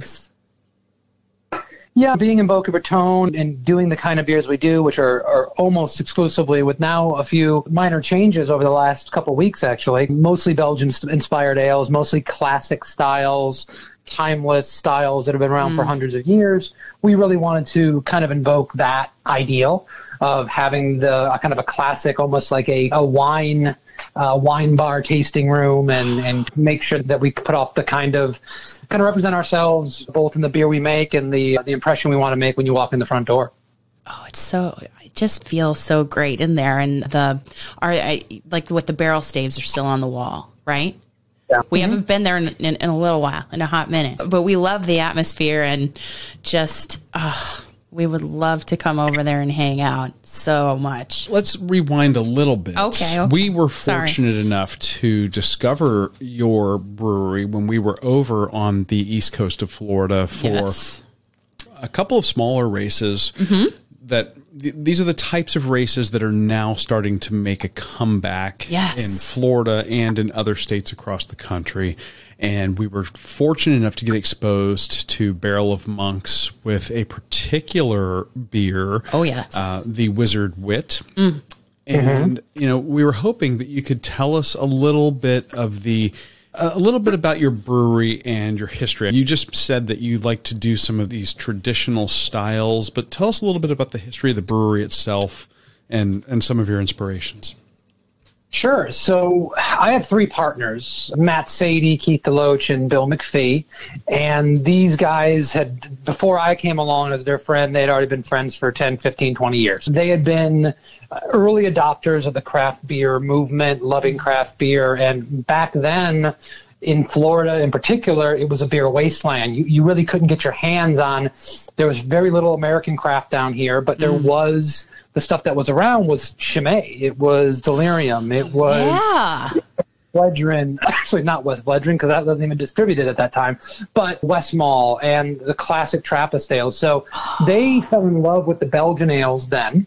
Yeah, being in Boca Raton and doing the kind of beers we do, which are, are almost exclusively with now a few minor changes over the last couple of weeks, actually. Mostly Belgian inspired ales, mostly classic styles, timeless styles that have been around for hmm. hundreds of years. We really wanted to kind of invoke that ideal of having the a kind of a classic, almost like a, a wine. Uh, wine bar tasting room and, and make sure that we put off the kind of kind of represent ourselves both in the beer we make and the the impression we want to make when you walk in the front door. Oh, it's so. It just feels so great in there, and the are I, like what the barrel staves are still on the wall, right? Yeah. We haven't been there in, in, in a little while, in a hot minute, but we love the atmosphere and just. Uh, we would love to come over there and hang out so much. Let's rewind a little bit. Okay, okay. We were Sorry. fortunate enough to discover your brewery when we were over on the east coast of Florida for Yes. a couple of smaller races Mm-hmm. that th- these are the types of races that are now starting to make a comeback Yes. in Florida and in other states across the country. And we were fortunate enough to get exposed to Barrel of Monks with a particular beer. Oh, yes. Mm. Uh, the Wizard Wit. And, you know, we were hoping that you could tell us a little bit of the Uh, a little bit about your brewery and your history. You just said that you like to do some of these traditional styles, but tell us a little bit about the history of the brewery itself and and some of your inspirations. Sure. So I have three partners Matt Sadie, Keith Deloach, and Bill McPhee. And these guys had, before I came along as their friend, they had already been friends for 10, 15, 20 years. They had been uh, early adopters of the craft beer movement, loving craft beer. And back then, in Florida in particular, it was a beer wasteland. You, you really couldn't get your hands on. There was very little American craft down here, but there was the stuff that was around was Chimay. It was Delirium. It was Yeah. *laughs* Actually, not Westvleteren because that wasn't even distributed at that time, but Westmalle and the classic Trappist ales. So they fell in love with the Belgian ales then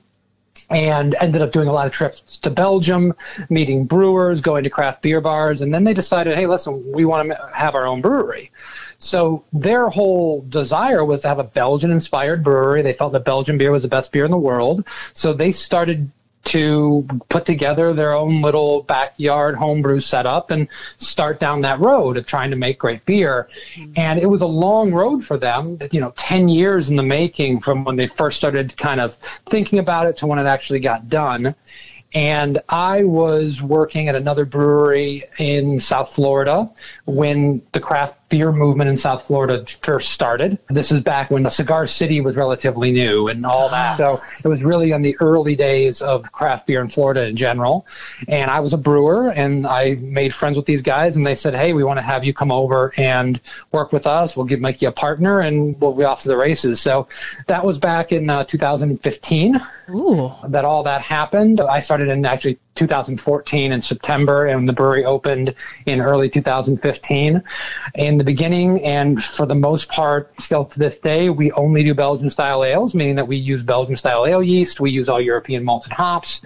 and ended up doing a lot of trips to Belgium, meeting brewers, going to craft beer bars, and then they decided, hey, listen, we want to have our own brewery. So their whole desire was to have a Belgian-inspired brewery. They felt that Belgian beer was the best beer in the world, so they started to put together their own little backyard homebrew setup and start down that road of trying to make great beer. Mm-hmm. And it was a long road for them, you know, 10 years in the making from when they first started kind of thinking about it to when it actually got done. And I was working at another brewery in South Florida when the craft beer movement in South Florida first started. This is back when the Cigar City was relatively new and all that. So it was really in the early days of craft beer in Florida in general. And I was a brewer and I made friends with these guys and they said, Hey, we want to have you come over and work with us. We'll give make you a partner and we'll be off to the races. So that was back in uh, 2015 Ooh. that all that happened. I started in actually 2014 in September, and the brewery opened in early 2015. In the beginning, and for the most part, still to this day, we only do Belgian style ales, meaning that we use Belgian style ale yeast, we use all European malted hops.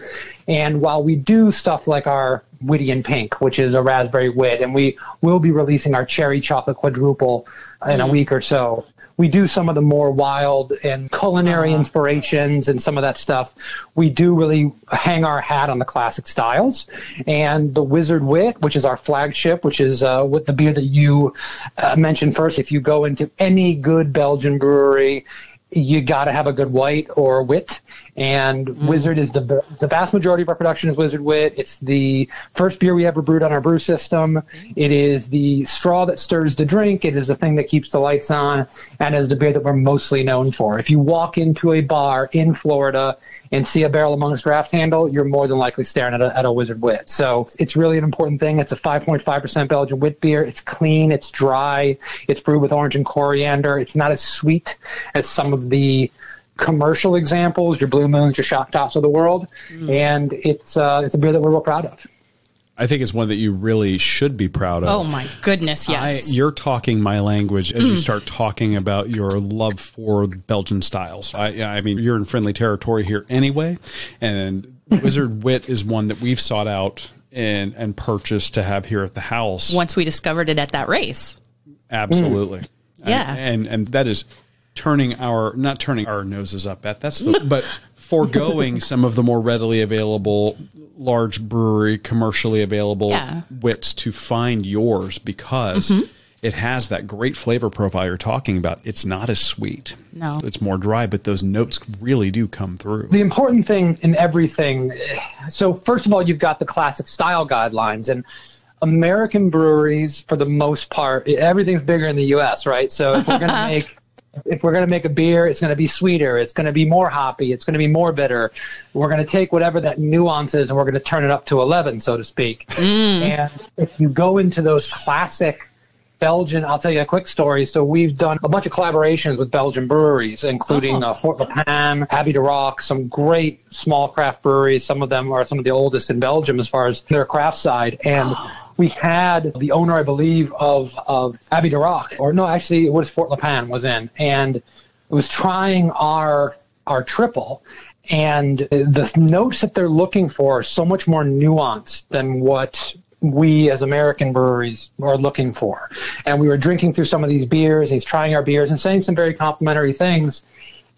And while we do stuff like our Witty in Pink, which is a raspberry wit, and we will be releasing our cherry chocolate quadruple in a mm-hmm. week or so we do some of the more wild and culinary uh-huh. inspirations and some of that stuff. We do really hang our hat on the classic styles. And the Wizard Wit, which is our flagship, which is uh, with the beer that you uh, mentioned first. If you go into any good Belgian brewery, you got to have a good white or wit. And mm. Wizard is the the vast majority of our production is Wizard Wit. It's the first beer we ever brewed on our brew system. It is the straw that stirs the drink. It is the thing that keeps the lights on, and it is the beer that we're mostly known for. If you walk into a bar in Florida and see a barrel of monks draft handle, you're more than likely staring at a, at a Wizard Wit. So it's really an important thing. It's a 5.5% Belgian wit beer. It's clean. It's dry. It's brewed with orange and coriander. It's not as sweet as some of the commercial examples, your Blue Moons, your Shock Tops of the world, mm. and it's uh, it's a beer that we're real proud of. I think it's one that you really should be proud of. Oh my goodness, yes. I, you're talking my language as mm. you start talking about your love for Belgian styles. I, I mean, you're in friendly territory here anyway, and Wizard Wit is one that we've sought out and and purchased to have here at the house. Once we discovered it at that race. Absolutely. Mm. Yeah. And, and and that is turning our not turning our noses up at that's the, *laughs* but foregoing *laughs* some of the more readily available large brewery commercially available yeah. wits to find yours because mm-hmm. it has that great flavor profile you're talking about it's not as sweet no it's more dry but those notes really do come through the important thing in everything so first of all you've got the classic style guidelines and American breweries, for the most part, everything's bigger in the U.S., right? So if we're going *laughs* to make if we're going to make a beer, it's going to be sweeter. It's going to be more hoppy. It's going to be more bitter. We're going to take whatever that nuance is and we're going to turn it up to 11, so to speak. Mm. And if you go into those classic Belgian, I'll tell you a quick story. So we've done a bunch of collaborations with Belgian breweries, including oh. uh, Fort La Pam, Abbaye des Rocs, some great small craft breweries. Some of them are some of the oldest in Belgium as far as their craft side. And we had the owner, I believe, of, of Abbey Rock, or no, actually, it was Fort Lapin was in, and it was trying our our triple, and the notes that they're looking for are so much more nuanced than what we as American breweries are looking for. And we were drinking through some of these beers, he's trying our beers and saying some very complimentary things.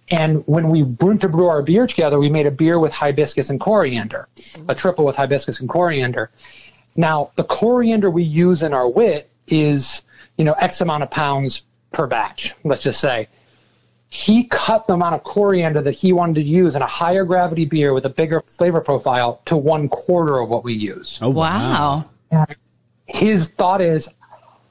And when we went to brew our beer together, we made a beer with hibiscus and coriander, a triple with hibiscus and coriander. Now, the coriander we use in our wit is, you know, X amount of pounds per batch, let's just say. He cut the amount of coriander that he wanted to use in a higher gravity beer with a bigger flavor profile to one quarter of what we use. Oh, wow. wow. His thought is,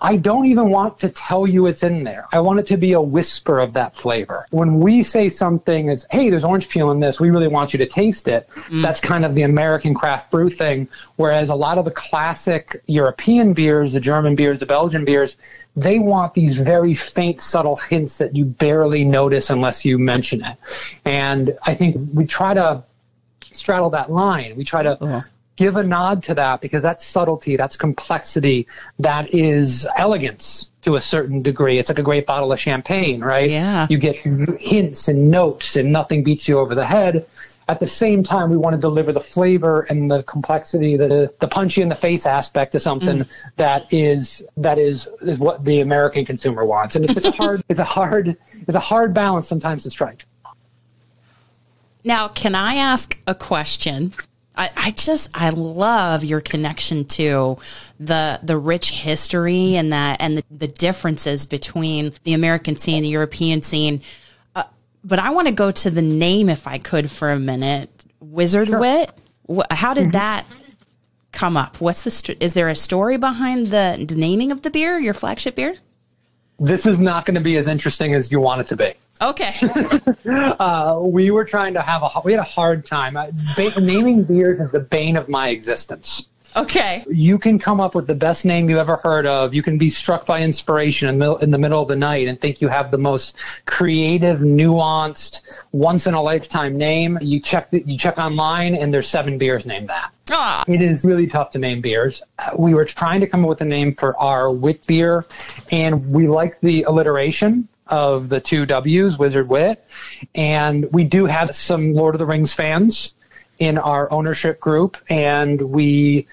I don't even want to tell you it's in there. I want it to be a whisper of that flavor. When we say something is, hey, there's orange peel in this, we really want you to taste it. Mm. That's kind of the American craft brew thing. Whereas a lot of the classic European beers, the German beers, the Belgian beers, they want these very faint, subtle hints that you barely notice unless you mention it. And I think we try to straddle that line. We try to uh-huh give a nod to that because that's subtlety, that's complexity, that is elegance to a certain degree. It's like a great bottle of champagne, right? Yeah. You get hints and notes and nothing beats you over the head. At the same time, we want to deliver the flavor and the complexity, the the punchy in the face aspect to something mm. that is that is is what the American consumer wants, and it's, it's hard. *laughs* It's a hard. It's a hard balance sometimes to strike. Now, can I ask a question? I, I just I love your connection to the the rich history and that and the, the differences between the American scene and the European scene. Uh, but I want to go to the name if I could for a minute. Wizard sure. Wit. How did mm-hmm. that come up? What's the st- is there a story behind the, the naming of the beer, your flagship beer? This is not going to be as interesting as you want it to be. Okay. *laughs* uh, we were trying to have a we had a hard time. Uh, ba- naming beers is the bane of my existence. Okay. You can come up with the best name you ever heard of. You can be struck by inspiration in, the- in the middle of the night and think you have the most creative, nuanced, once in a lifetime name. You check the, you check online, and there's seven beers named that. Ah, It is really tough to name beers. We were trying to come up with a name for our wit beer, and we like the alliteration of the two W's, Wizard Wit. And we do have some Lord of the Rings fans in our ownership group, and we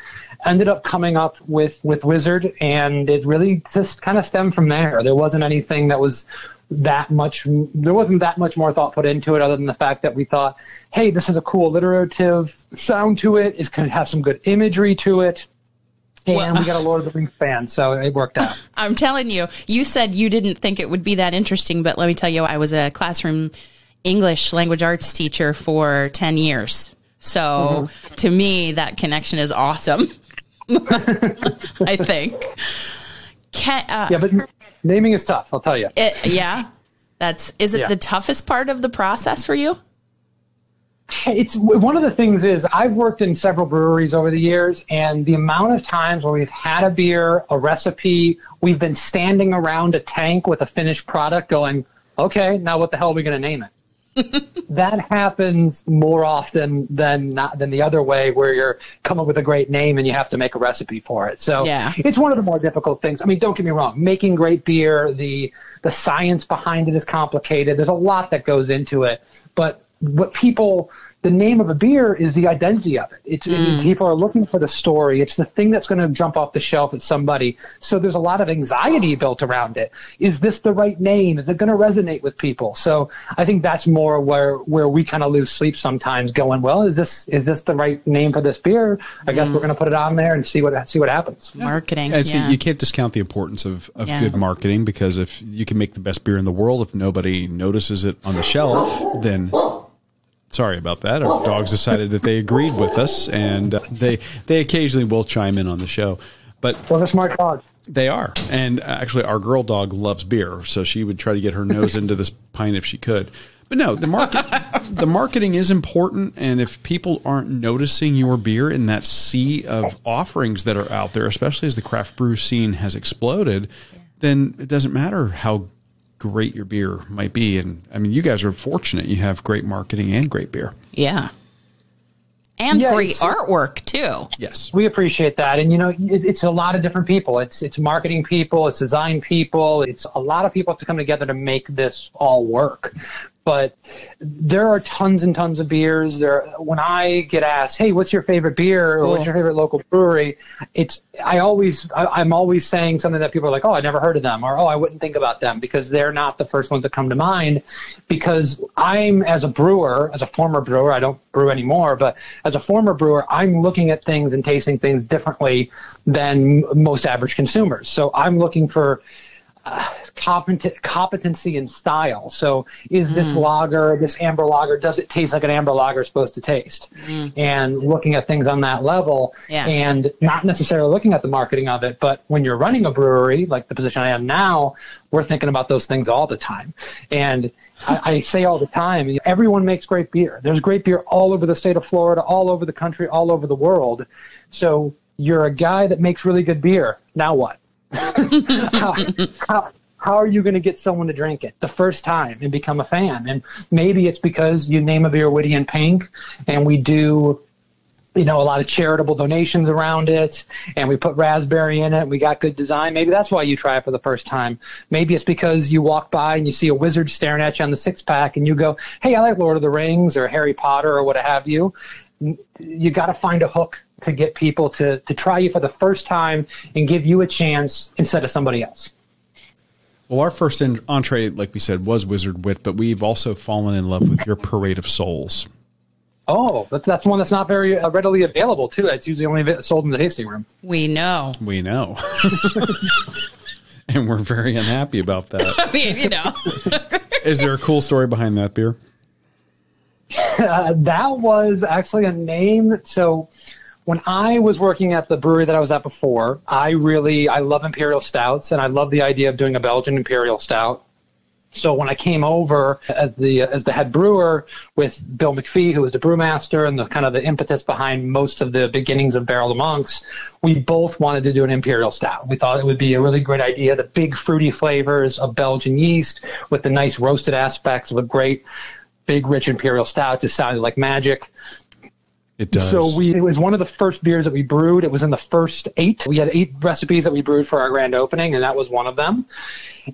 ended up coming up with, with Wizard, and it really just kind of stemmed from there. There wasn't anything that was that much there wasn't that much more thought put into it other than the fact that we thought hey this is a cool alliterative sound to it it's going to have some good imagery to it and Well- we got a lord of the rings fan so it worked out *laughs* I'm telling you, you said you didn't think it would be that interesting, but let me tell you, I was a classroom English language arts teacher for 10 years. So to me, that connection is awesome. *laughs* I think. Can, uh, yeah but naming is tough i'll tell you it, yeah. That's is it Yeah. the toughest part of the process for you? it's one of the things is I've worked in several breweries over the years, and the amount of times where we've had a beer, a recipe, we've been standing around a tank with a finished product, going, "Okay, now what the hell are we going to name it?" That happens more often than not than the other way, where you're coming with a great name and you have to make a recipe for it. So Yeah. it's one of the more difficult things. I mean, don't get me wrong, making great beer, the the science behind it is complicated. There's a lot that goes into it, but what people the name of a beer is the identity of it. It's mm. people are looking for the story. It's the thing that's going to jump off the shelf at somebody. So there's a lot of anxiety built around it. Is this the right name? Is it going to resonate with people? So I think that's more where where we kind of lose sleep sometimes. Going, well, is this is this the right name for this beer? I guess we're mm. going to put it on there and see what see what happens. Marketing. And so yeah. you can't discount the importance of, of Yeah. good marketing because if you can make the best beer in the world, if nobody notices it on the shelf, then sorry about that. Our dogs decided that they agreed with us, and uh, they they occasionally will chime in on the show. But Well, they're smart dogs. they are, and actually, our girl dog loves beer, so she would try to get her nose into this pint if she could. But no, the market, the marketing is important, and if people aren't noticing your beer in that sea of offerings that are out there, especially as the craft brew scene has exploded, then it doesn't matter how great your beer might be. And I mean, you guys are fortunate; you have great marketing and great beer. yeah. And Yeah, great artwork too. Yes, We appreciate that, and you know, it, it's a lot of different people. It's it's marketing people, it's design people, it's a lot of people have to come together to make this all work. But there are tons and tons of beers. There, when I get asked, "Hey, what's your favorite beer?" or "What's your favorite local brewery?" It's I always I, I'm always saying something that people are like, "Oh, I never heard of them," or "Oh, I wouldn't think about them," because they're not the first ones that come to mind. Because I'm as a brewer, as a former brewer, I don't brew anymore, but as a former brewer, I'm looking at things and tasting things differently than m- most average consumers. So I'm looking for competency and style. So, is this mm. lager, this amber lager, does it taste like an amber lager is supposed to taste? Mm. And looking at things on that level, Yeah. and not necessarily looking at the marketing of it, but when you're running a brewery, like the position I am now, we're thinking about those things all the time. And I, I say all the time, everyone makes great beer. There's great beer all over the state of Florida, all over the country, all over the world. So you're a guy that makes really good beer. Now what? How, how, how are you going to get someone to drink it the first time and become a fan? And maybe it's because you name a beer Witty in Pink, and we do, you know, a lot of charitable donations around it, and we put raspberry in it. We got good design. Maybe that's why you try it for the first time. Maybe it's because you walk by and you see a wizard staring at you on the six pack, and you go, "Hey, I like Lord of the Rings or Harry Potter or what have you." you got to find a hook to get people to, to try you for the first time and give you a chance instead of somebody else. Well, our first en- entree, like we said, was Wizard Wit, but we've also fallen in love with your Parade of Souls. Oh, that's, that's one that's not very uh, readily available, too. It's usually only sold in the tasting room. We know. We know. *laughs* and we're very unhappy about that. *laughs* I mean, you know. Is there a cool story behind that beer? *laughs* Uh, that was actually a name. So when I was working at the brewery that I was at before, I really I love imperial stouts, and I love the idea of doing a Belgian imperial stout. So when I came over as the as the head brewer with Bill McPhee, who was the brewmaster and the kind of the impetus behind most of the beginnings of Barrel of Monks, we both wanted to do an imperial stout. We thought it would be a really great idea. The big fruity flavors of Belgian yeast with the nice roasted aspects of a great big rich imperial stout just sounded like magic. It does. So we it was one of the first beers that we brewed. It was in the first eight. We had eight recipes that we brewed for our grand opening, and that was one of them.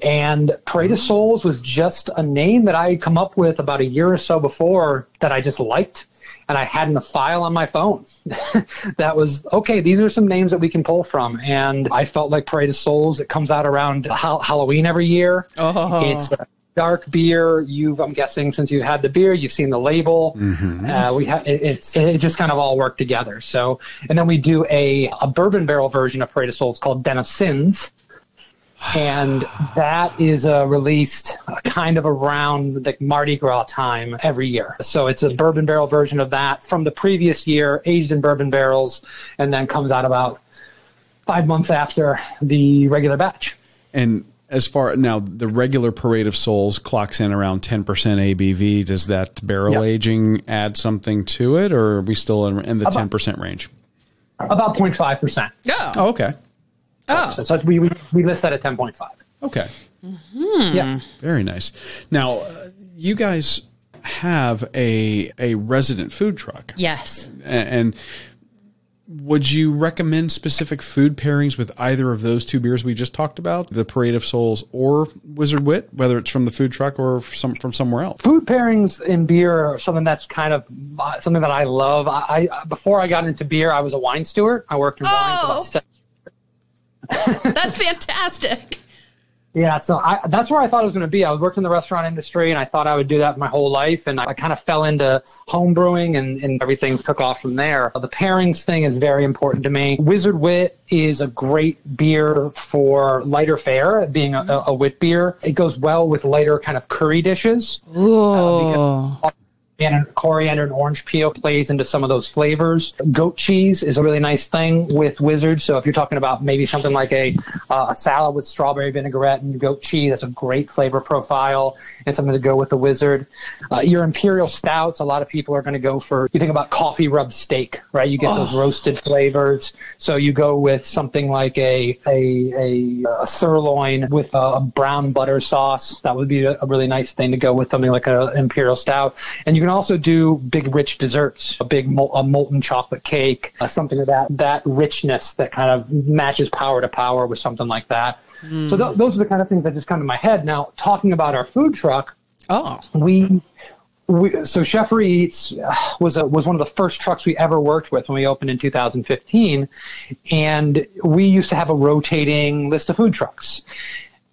And Parade of Souls was just a name that I had come up with about a year or so before that I just liked. And I had in a file on my phone *laughs* that was okay. These are some names that we can pull from, and I felt like Parade of Souls. It comes out around ha- Halloween every year. Oh. It's a dark beer. You've, I'm guessing, since you had the beer, you've seen the label. Uh, we ha- it, it's it just kind of all worked together. So, and then we do a a bourbon barrel version of Parade of Souls called Den of Sins and that is uh, released uh, kind of around like Mardi Gras time every year. So it's a bourbon barrel version of that from the previous year, aged in bourbon barrels, and then comes out about five months after the regular batch. And as far now, the regular Parade of Souls clocks in around 10% ABV. Does that barrel Yep. aging add something to it, or are we still in, in the About- 10% range? About 0.5 percent. Oh. Oh, okay. Oh. So we, we we list that at 10.5. Okay. Yeah. Very nice. Now, uh, you guys have a a resident food truck. Yes. A- And would you recommend specific food pairings with either of those two beers we just talked about, the Parade of Souls or Wizard Wit, whether it's from the food truck or some from somewhere else? food pairings in beer are something that's kind of uh, something that I love. I, I before I got into beer, I was a wine steward. I worked in wine for Oh. about seven That's fantastic. Yeah, so I, that's where I thought it was going to be. I worked in the restaurant industry, and I thought I would do that my whole life. And I, kind of fell into home brewing, and, and everything took off from there. The pairings thing is very important to me. Wizard Wit is a great beer for lighter fare, being a, a, a wit beer. It goes well with lighter kind of curry dishes. Ooh. Uh, and coriander and orange peel plays into some of those flavors. Goat cheese is a really nice thing with Wizard. So if you're talking about maybe something like a, uh, a salad with strawberry vinaigrette and goat cheese, that's a great flavor profile and something to go with the Wizard. Uh, your imperial stouts, a lot of people are going to go for. You think about coffee rub steak, right? You get those roasted flavors. So you go with something like a a, a, a sirloin with a brown butter sauce. That would be a, a really nice thing to go with something like an imperial stout. And you can also do big rich desserts, a big mol- a molten chocolate cake, uh, something of that that richness that kind of matches power to power with something like that. So th- those are the kind of things that just come to my head. Now, talking about our food truck, Oh. we, we so Cheffery Eats uh, was a, was one of the first trucks we ever worked with when we opened in 2015, and we used to have a rotating list of food trucks,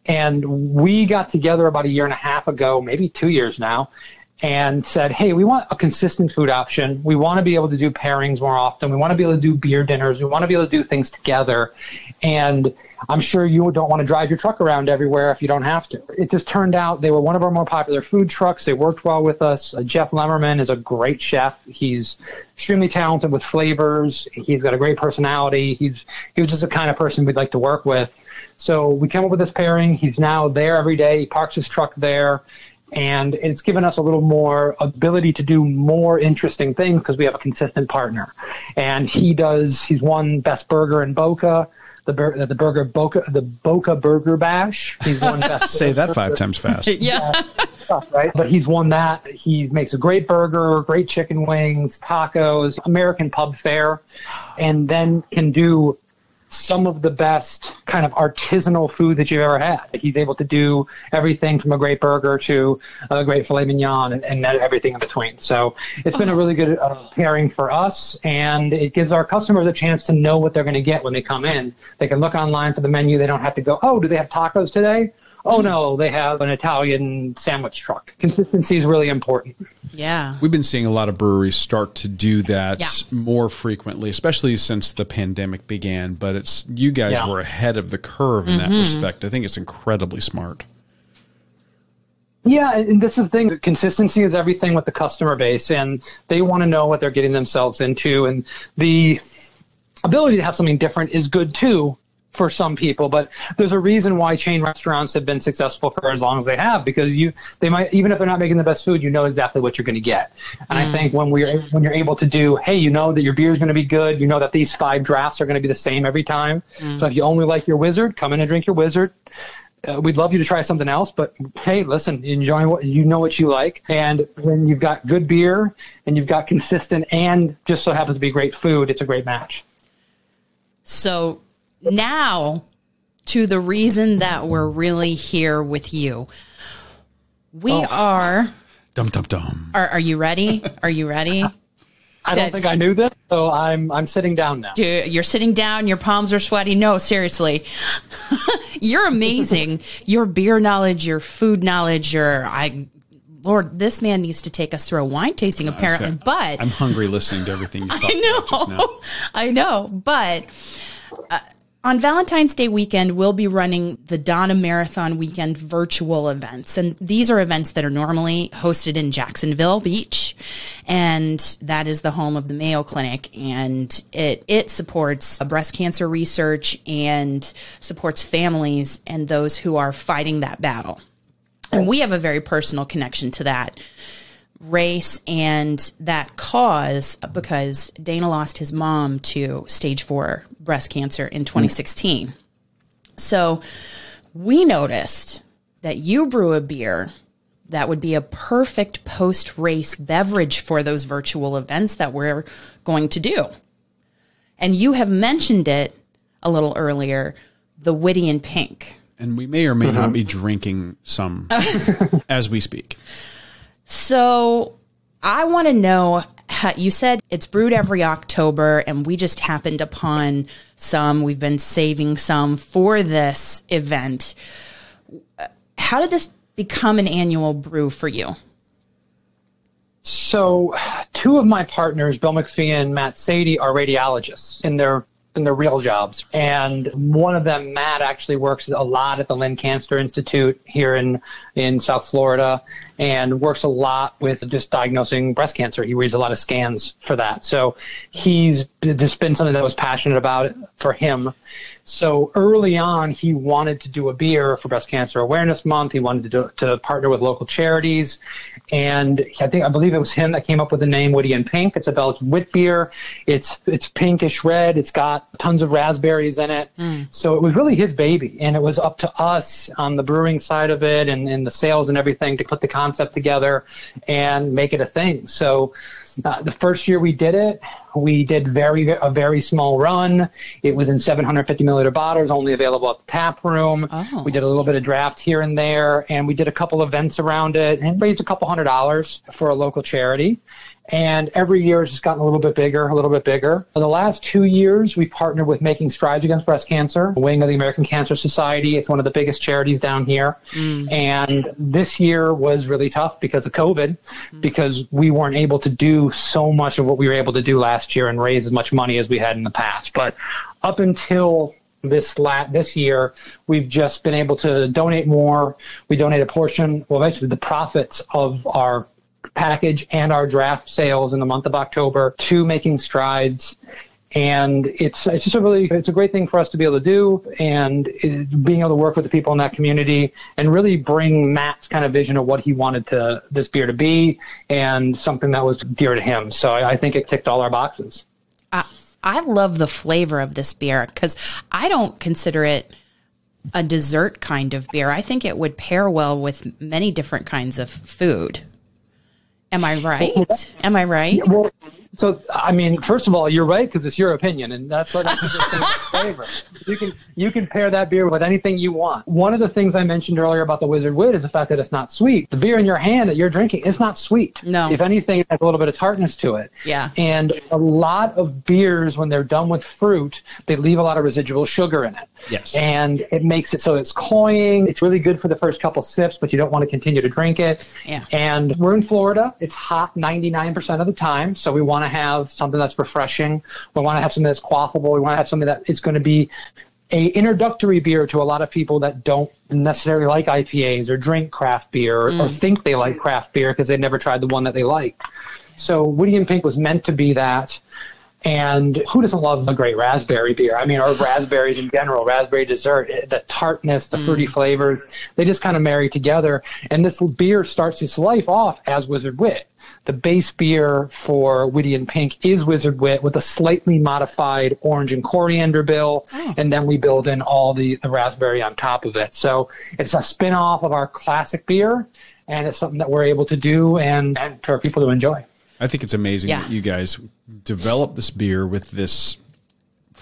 and we got together about a year and a half ago, maybe two years now. And said, hey, we want a consistent food option. We want to be able to do pairings more often. We want to be able to do beer dinners. We want to be able to do things together. And I'm sure you don't want to drive your truck around everywhere if you don't have to. It just turned out they were one of our more popular food trucks. They worked well with us. Uh, Jeff Lemmerman is a great chef. He's extremely talented with flavors. He's got a great personality. He's he was just the kind of person we'd like to work with. So we came up with this pairing. He's now there every day. He parks his truck there. And it's given us a little more ability to do more interesting things because we have a consistent partner. And he does, he's won Best Burger in Boca, the, bur- the Burger Boca, the Boca Burger Bash. He's won *laughs* Best Say that five times fast. *laughs* Yeah. stuff, right? But he's won that. He makes a great burger, great chicken wings, tacos, American pub fare, and then can do some of the best kind of artisanal food that you've ever had. He's able to do everything from a great burger to a great filet mignon and, and everything in between. So it's been a really good uh, pairing for us, and it gives our customers a chance to know what they're going to get when they come in. They can look online for the menu. They don't have to go, oh, do they have tacos today? Oh no, they have an Italian sandwich truck. Consistency is really important. Yeah. We've been seeing a lot of breweries start to do that Yeah. more frequently, especially since the pandemic began. But it's you guys Yeah. were ahead of the curve in that mm-hmm. respect. I think it's incredibly smart. Yeah, and this is the thing. Consistency is everything with the customer base, and they want to know what they're getting themselves into. And the ability to have something different is good too. For some people, but there's a reason why chain restaurants have been successful for as long as they have because you they might even if they're not making the best food, you know exactly what you're going to get. And I think when we're when you're able to do, hey, you know that your beer is going to be good, you know that these five drafts are going to be the same every time. So if you only like your wizard, come in and drink your wizard. Uh, we'd love you to try something else, but hey, listen, enjoy what you know what you like. And when you've got good beer and you've got consistent and just so happens to be great food, it's a great match. So now to the reason that we're really here with you. We Oh. are, Dum dum dum. are are you ready? Are you ready? *laughs* I don't think I knew this, so I'm I'm sitting down now. Dude, you're sitting down, your palms are sweaty. No, seriously. *laughs* you're amazing. *laughs* your beer knowledge, your food knowledge, your I Lord, this man needs to take us through a wine tasting apparently, So, but I'm hungry listening to everything you talked I about just now. know. I know. But uh, on Valentine's Day weekend, we'll be running the Donna Marathon weekend virtual events. And these are events that are normally hosted in Jacksonville Beach. And that is the home of the Mayo Clinic. And it, it supports breast cancer research and supports families and those who are fighting that battle. And we have a very personal connection to that race and that cause because Dana lost his mom to stage four breast cancer in 2016. So we noticed that you brew a beer that would be a perfect post race beverage for those virtual events that we're going to do. And you have mentioned it a little earlier the Witty in Pink. And we may or may not mm-hmm. be drinking some *laughs* as we speak. So I want to know you said it's brewed every October, and we just happened upon some. We've been saving some for this event. How did this become an annual brew for you? So, two of my partners, Bill McPhee and Matt Sadie, are radiologists in their in their real jobs, and one of them, Matt, actually works a lot at the Lynn Cancer Institute here in in South Florida, and works a lot with just diagnosing breast cancer. He reads a lot of scans for that, so he's just been something that was passionate about for him. So early on, he wanted to do a beer for Breast Cancer Awareness Month. He wanted to do, to partner with local charities, and I think I believe it was him that came up with the name Witty in Pink. It's a Belgian wit beer. It's it's pinkish red. It's got tons of raspberries in it. So it was really his baby, and it was up to us on the brewing side of it and, and the sales and everything to put the concept together and make it a thing. So uh, the first year we did it, we did very a very small run. It was in 750 milliliter bottles, only available at the tap room. Oh. We did a little bit of draft here and there, and we did a couple events around it, and raised a couple hundred dollars for a local charity. And every year it's just gotten a little bit bigger, a little bit bigger. For the last two years, we partnered with Making Strides Against Breast Cancer, a wing of the American Cancer Society. It's one of the biggest charities down here. Mm. And this year was really tough because of COVID, mm. because we weren't able to do so much of what we were able to do last year and raise as much money as we had in the past. But up until this la- this year, we've just been able to donate more. We donate a portion, well, actually, the profits of our package and our draft sales in the month of October to making strides. And it's it's just a really it's a great thing for us to be able to do, and being able to work with the people in that community and really bring Matt's kind of vision of what he wanted to this beer to be, and something that was dear to him. So I, I think it ticked all our boxes. I, I love the flavor of this beer because I don't consider it a dessert kind of beer. I think it would pair well with many different kinds of food. Am I right? Am I right? Well, so I mean, first of all, you're right because it's your opinion, and that's what that's the flavor. You can you can pair that beer with anything you want. One of the things I mentioned earlier about the Wizard Wit is the fact that it's not sweet. The beer in your hand that you're drinking is not sweet. No. If anything, it has a little bit of tartness to it. Yeah. And a lot of beers, when they're done with fruit, they leave a lot of residual sugar in it. Yes. And it makes it so it's cloying. It's really good for the first couple sips, but you don't want to continue to drink it. Yeah. And we're in Florida. It's hot 99% of the time. So we want to have something that's refreshing. We want to have something that's quaffable. We want to have something that is going to be a introductory beer to a lot of people that don't necessarily like IPAs or drink craft beer or, or think they like craft beer because they've never tried the one that they like. So Witty in Pink was meant to be that. And who doesn't love a great raspberry beer? I mean, or *laughs* raspberries in general, raspberry dessert, eh, the tartness, the fruity flavors, they just kind of marry together. And this beer starts its life off as Wizard Wit. The base beer for Witty in Pink is Wizard Wit with a slightly modified orange and coriander bill, oh. and then we build in all the, the raspberry on top of it. So it's a spin off of our classic beer, and it's something that we're able to do and, and for people to enjoy. I think it's amazing Yeah. that you guys developed this beer with this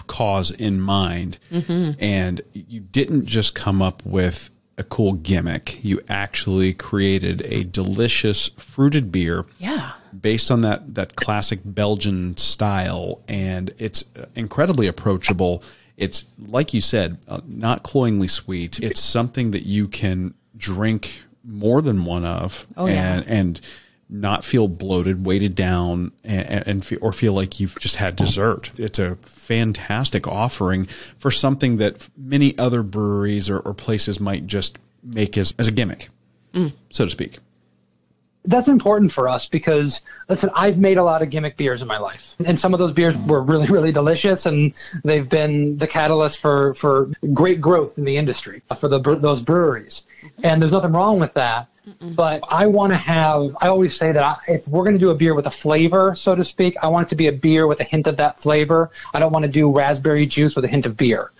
cause in mind, mm-hmm. and you didn't just come up with a cool gimmick. You actually created a delicious fruited beer Yeah. based on that that classic Belgian style, and it's incredibly approachable. It's like you said, uh, not cloyingly sweet. It's something that you can drink more than one of, Oh, yeah. and and not feel bloated, weighted down, and, and fe- or feel like you've just had dessert. It's a fantastic offering for something that many other breweries or, or places might just make as, as a gimmick, so to speak. that's important for us because listen i've made a lot of gimmick beers in my life and some of those beers were really really delicious and they've been the catalyst for for great growth in the industry for the those breweries and there's nothing wrong with that but i want to have i always say that I, if we're going to do a beer with a flavor so to speak i want it to be a beer with a hint of that flavor i don't want to do raspberry juice with a hint of beer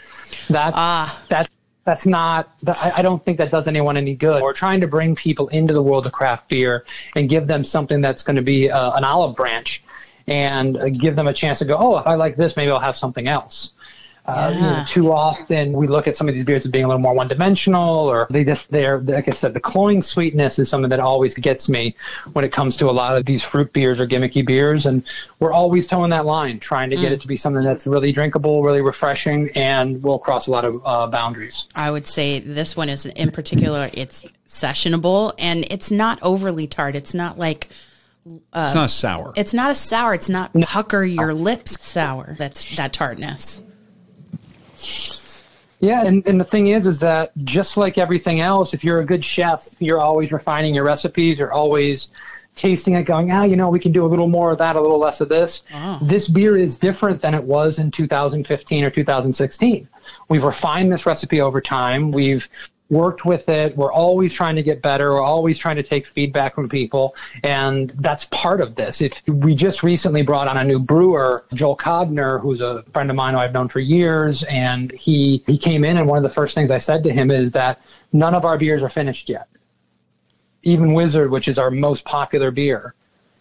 that's ah. that's that's not that- I I don't think that does anyone any good. We're trying to bring people into the world of craft beer and give them something that's going to be uh, an olive branch and uh, give them a chance to go, oh, if I like this, maybe I'll have something else. Uh, you know, too often we look at some of these beers as being a little more one-dimensional, or they just they're like I said, the cloying sweetness is something that always gets me when it comes to a lot of these fruit beers or gimmicky beers, and we're always toeing that line, trying to get it to be something that's really drinkable, really refreshing, and will cross a lot of uh, boundaries. I would say this one is in particular, it's sessionable and it's not overly tart. It's not like, it's not sour. it's not a sour. It's not pucker your lips sour. That's that tartness. Yeah, and, and the thing is, is that just like everything else, if you're a good chef, you're always refining your recipes. You're always tasting it, going, ah, you know, we can do a little more of that, a little less of this. This beer is different than it was in 2015 or 2016. We've refined this recipe over time. We've worked with it. We're always trying to get better. We're always trying to take feedback from people. And that's part of this. If we just recently brought on a new brewer, Joel Codner, who's a friend of mine who I've known for years. And he, he came in and one of the first things I said to him is that none of our beers are finished yet. Even Wizard, which is our most popular beer,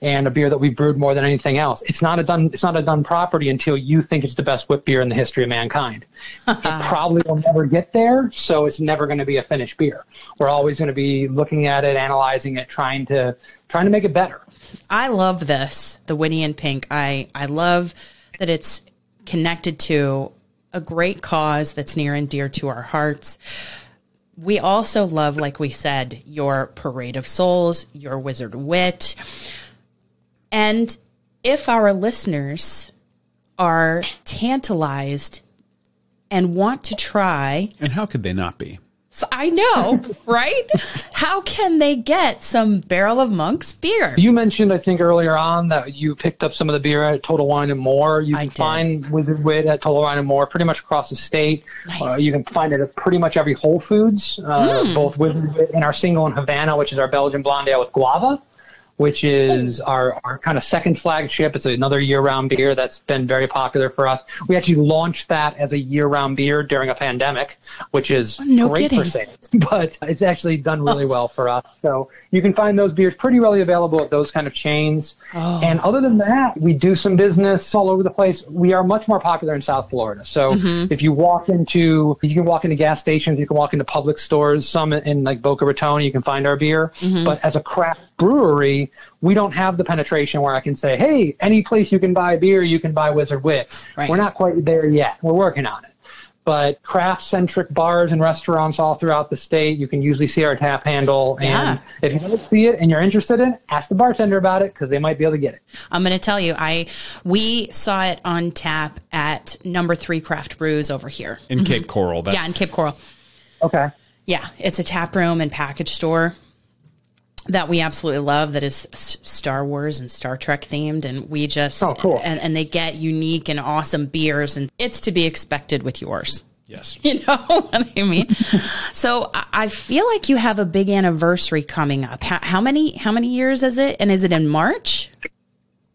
and a beer that we brewed more than anything else. It's not a done it's not a done property until you think it's the best wit beer in the history of mankind. *laughs* it probably will never get there, so it's never going to be a finished beer. We're always going to be looking at it, analyzing it, trying to trying to make it better. I love this, the Witty in Pink. I, I love that it's connected to a great cause that's near and dear to our hearts. We also love, like we said, your Parade of Souls, your Wizard Wit. And if our listeners are tantalized and want to try and how could they not be? So I know, *laughs* right? How can they get some Barrel of Monks beer? You mentioned, I think, earlier on that you picked up some of the beer at Total Wine and More. You I can did. find Wizard Wit at Total Wine and More pretty much across the state. Nice. Uh, you can find it at pretty much every Whole Foods, uh, Hmm. both Wizard Wit and our single in Havana, which is our Belgian blonde ale with guava, which is our, our kind of second flagship. It's another year-round beer that's been very popular for us. We actually launched that as a year-round beer during a pandemic, which is oh, no great kidding. for sales, *laughs* but it's actually done really oh. well for us. So you can find those beers pretty readily available at those kind of chains. Oh. And other than that, we do some business all over the place. We are much more popular in South Florida. So mm-hmm. if you walk into, you can walk into gas stations, you can walk into public stores, some in like Boca Raton, you can find our beer. Mm-hmm. But as a craft brewery, we don't have the penetration where I can say, hey, any place you can buy beer, you can buy Wizard Wit. Right. We're not quite there yet. We're working on it but craft centric bars and restaurants all throughout the state. You can usually see our tap handle. Yeah. And if you don't see it and you're interested in it, ask the bartender about it because they might be able to get it. I'm going to tell you, I we saw it on tap at number three craft brews over here. In Cape mm-hmm. Coral, that's Yeah, in Cape Coral. Okay. Yeah, it's a tap room and package store. That we absolutely love that is Star Wars and Star Trek themed, and we just Oh, cool. and, and they get unique and awesome beers, and it's to be expected with yours. Yes. *laughs* You know what I mean? so I- I feel like you have a big anniversary coming up. How, how many how many years is it? And is it in March?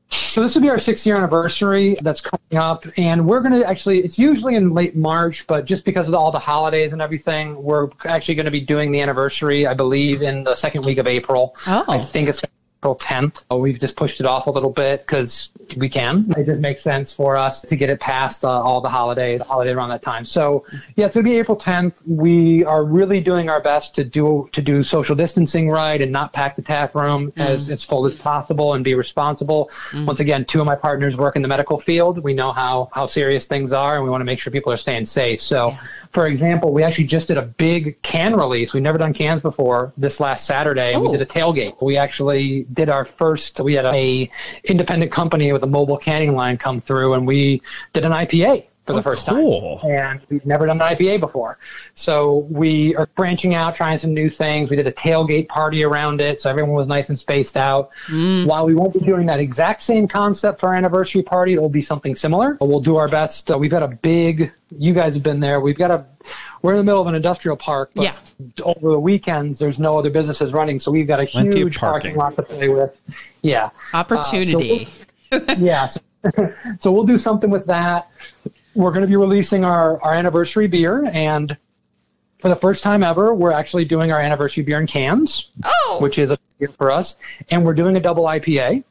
So this will be our sixth year anniversary that's coming up, and we're going to actually. It's usually in late March, but just because of all the holidays and everything, we're actually going to be doing the anniversary. I believe in the second week of April. Oh. I think it's April 10th. Oh, We've just pushed it off a little bit because we can. It just makes sense for us to get it past uh, all the holidays, holiday around that time. So yeah, it's going to be April 10th. We are really doing our best to do to do social distancing right and not pack the tap room as as full as possible and be responsible. Once again, two of my partners work in the medical field. We know how how serious things are, and we want to make sure people are staying safe. So, for example, we actually just did a big can release. We've never done cans before. This last Saturday, and we Oh. did a tailgate. We actually did our first. We had a independent company with a mobile canning line come through, and we did an IPA for the Oh, first cool. time. And we've never done an IPA before, so we are branching out, trying some new things. We did a tailgate party around it, so everyone was nice and spaced out. While we won't be doing that exact same concept for our anniversary party, it will be something similar. But we'll do our best. Uh, we've got a big. You guys have been there. We've got a. We're in the middle of an industrial park. But Yeah. over the weekends there's no other businesses running so we've got a Plenty huge parking. parking lot to play with yeah Opportunity. Uh, so we'll- *laughs* yeah so, *laughs* so we'll do something with that we're going to be releasing our, our anniversary beer and for the first time ever we're actually doing our anniversary beer in cans oh, which is a year for us, and we're doing a double IPA.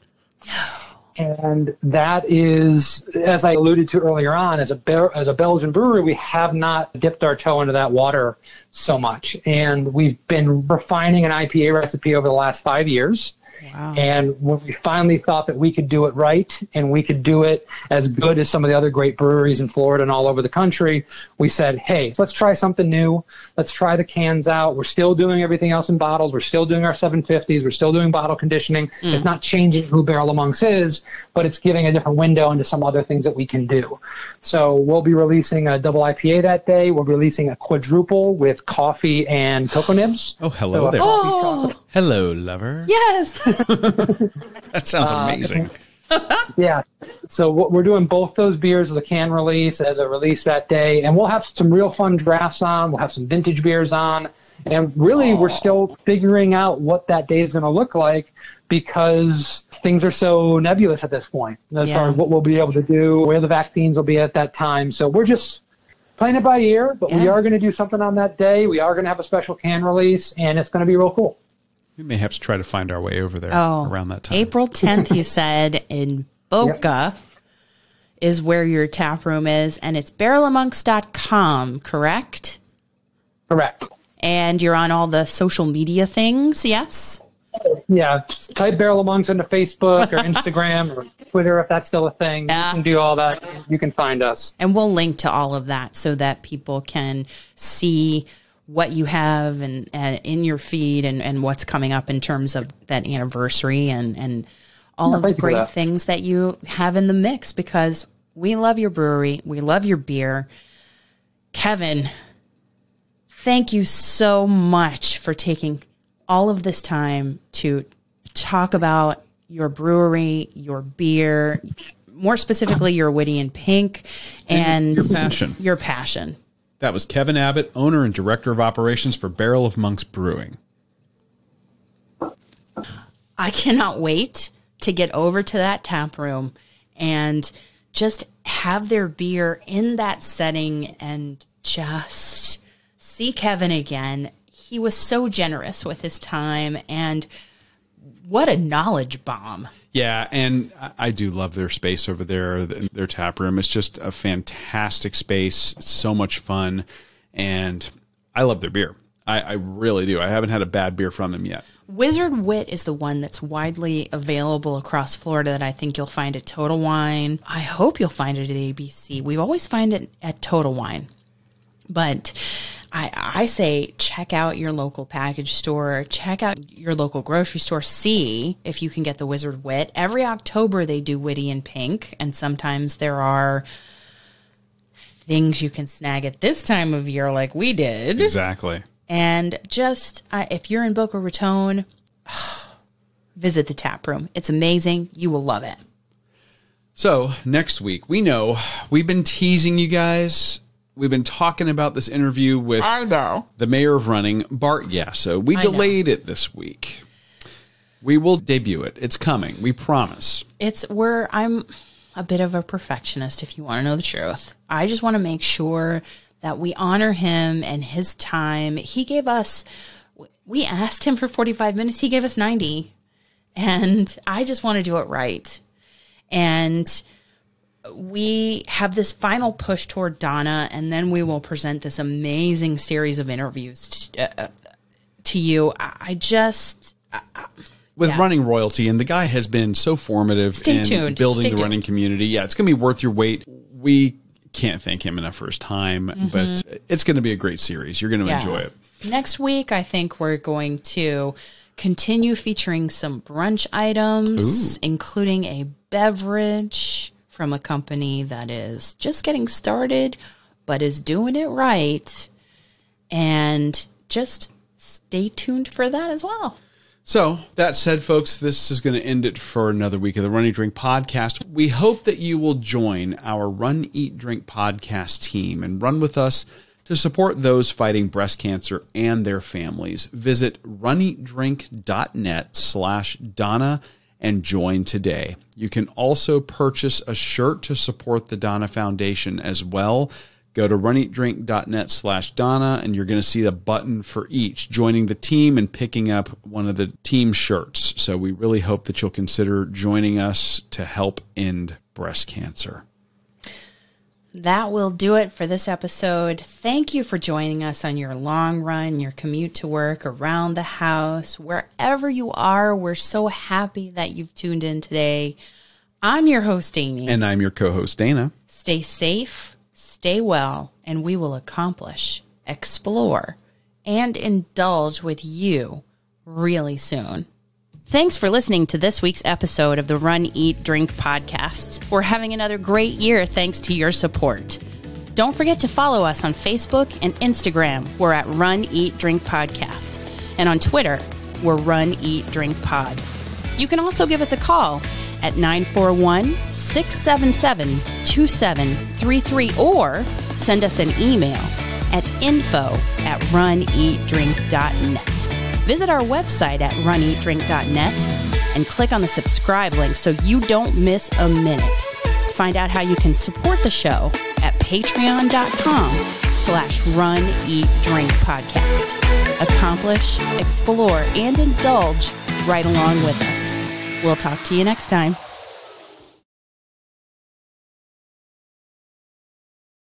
*gasps* And that is, as I alluded to earlier on, as a as a Belgian brewery, we have not dipped our toe into that water so much, and we've been refining an IPA recipe over the last five years. Wow. And when we finally thought that we could do it right and we could do it as good as some of the other great breweries in Florida and all over the country, we said, hey, let's try something new. Let's try the cans out. We're still doing everything else in bottles. We're still doing our 750s. We're still doing bottle conditioning. Mm. It's not changing who Barrel of Monks is, but it's giving a different window into some other things that we can do. So we'll be releasing a double IPA that day. We're releasing a quadruple with coffee and cocoa nibs. Oh, hello So there. coffee Oh, chocolate Hello, lover. yes. *laughs* That sounds Uh, amazing. *laughs* Yeah. So what we're doing both those beers as a can release, as a release that day, and we'll have some real fun drafts on. We'll have some vintage beers on, and really we're still figuring out what that day is going to look like because things are so nebulous at this point as Yeah. far as what we'll be able to do, where the vaccines will be at that time. So we're just playing it by ear, but we are going to do something on that day. We are going to have a special can release, and it's going to be real cool. We may have to try to find our way over there Oh, around that time. April 10th, you *laughs* said, in Boca is where your tap room is, and it's barrelofmonks.com, correct? Correct. And you're on all the social media things, yes? Yeah, type Barrel of Monks into Facebook or Instagram or *laughs* Twitter if that's still a thing. Yeah. You can do all that. You can find us. And we'll link to all of that so that people can see what you have and, and in your feed and, and what's coming up in terms of that anniversary and, and all of the thank you for great that. things that you have in the mix because we love your brewery. We love your beer. Kevin, thank you so much for taking all of this time to talk about your brewery, your beer, more specifically your Witty in Pink, and your passion. Your passion. That was Kevin Abbott, owner and director of operations for Barrel of Monks Brewing. I cannot wait to get over to that tap room and just have their beer in that setting and just see Kevin again. He was so generous with his time and what a knowledge bomb. Yeah, and I- do love their space over there, th- their tap room. It's just a fantastic space. So much fun, and I love their beer. I, I really do. I haven't had a bad beer from them yet. Wizard Wit is the one that's widely available across Florida that I think you'll find at Total Wine. I hope you'll find it at ABC. We always find it at Total Wine. But I, I say check out your local package store, check out your local grocery store, see if you can get the Wizard Wit. Every October they do Witty in Pink, and sometimes there are things you can snag at this time of year like we did. Exactly. And just uh, if you're in Boca Raton, *sighs* Visit the tap room. It's amazing. You will love it. So, next week, we know we've been teasing you guys. We've been talking about this interview with I know. the mayor of running, Bart Yasso. We I know. delayed it this week. We will debut it. It's coming. We promise. It's where I'm a bit of a perfectionist, if you want to know the truth. I just want to make sure that we honor him and his time. He gave us, we asked him for 45 minutes, he gave us 90. And I just want to do it right. And we have this final push toward Donna, and then we will present this amazing series of interviews to, uh, to you. I just, With Yeah. running royalty, and the guy has been so formative Stay in tuned. building Stay the tuned. running community. Yeah, it's going to be worth your wait. We can't thank him enough for his time, but it's going to be a great series. You're going to. Yeah. enjoy it. Next week, I think we're going to continue featuring some brunch items, including a beverage from a company that is just getting started, but is doing it right. And just stay tuned for that as well. So, that said, folks, this is going to end it for another week of the Run Eat Drink podcast. We hope that you will join our Run Eat Drink podcast team and run with us to support those fighting breast cancer and their families. Visit runeatdrink.net slash Donna and join today. You can also purchase a shirt to support the Donna Foundation as well. Go to runeatdrink.net slash Donna and you're going to see the button for each, joining the team and picking up one of the team shirts. So we really hope that you'll consider joining us to help end breast cancer. That will do it for this episode. Thank you for joining us on your long run, your commute to work, around the house, wherever you are. We're so happy that you've tuned in today. I'm your host, Amy. And I'm your co host, Dana. Stay safe, stay well, and we will accomplish, explore, and indulge with you really soon. Thanks for listening to this week's episode of the Run, Eat, Drink podcast. We're having another great year thanks to your support. Don't forget to follow us on Facebook and Instagram. We're at Run, Eat, Drink Podcast. And on Twitter, we're Run, Eat, Drink Pod. You can also give us a call at 941 677 2733 or send us an email at info at runeatdrink.net. Visit our website at runeatdrink.net and click on the subscribe link so you don't miss a minute. Find out how you can support the show at patreon.com slash run eat drink podcast. Accomplish, explore, and indulge right along with us. We'll talk to you next time.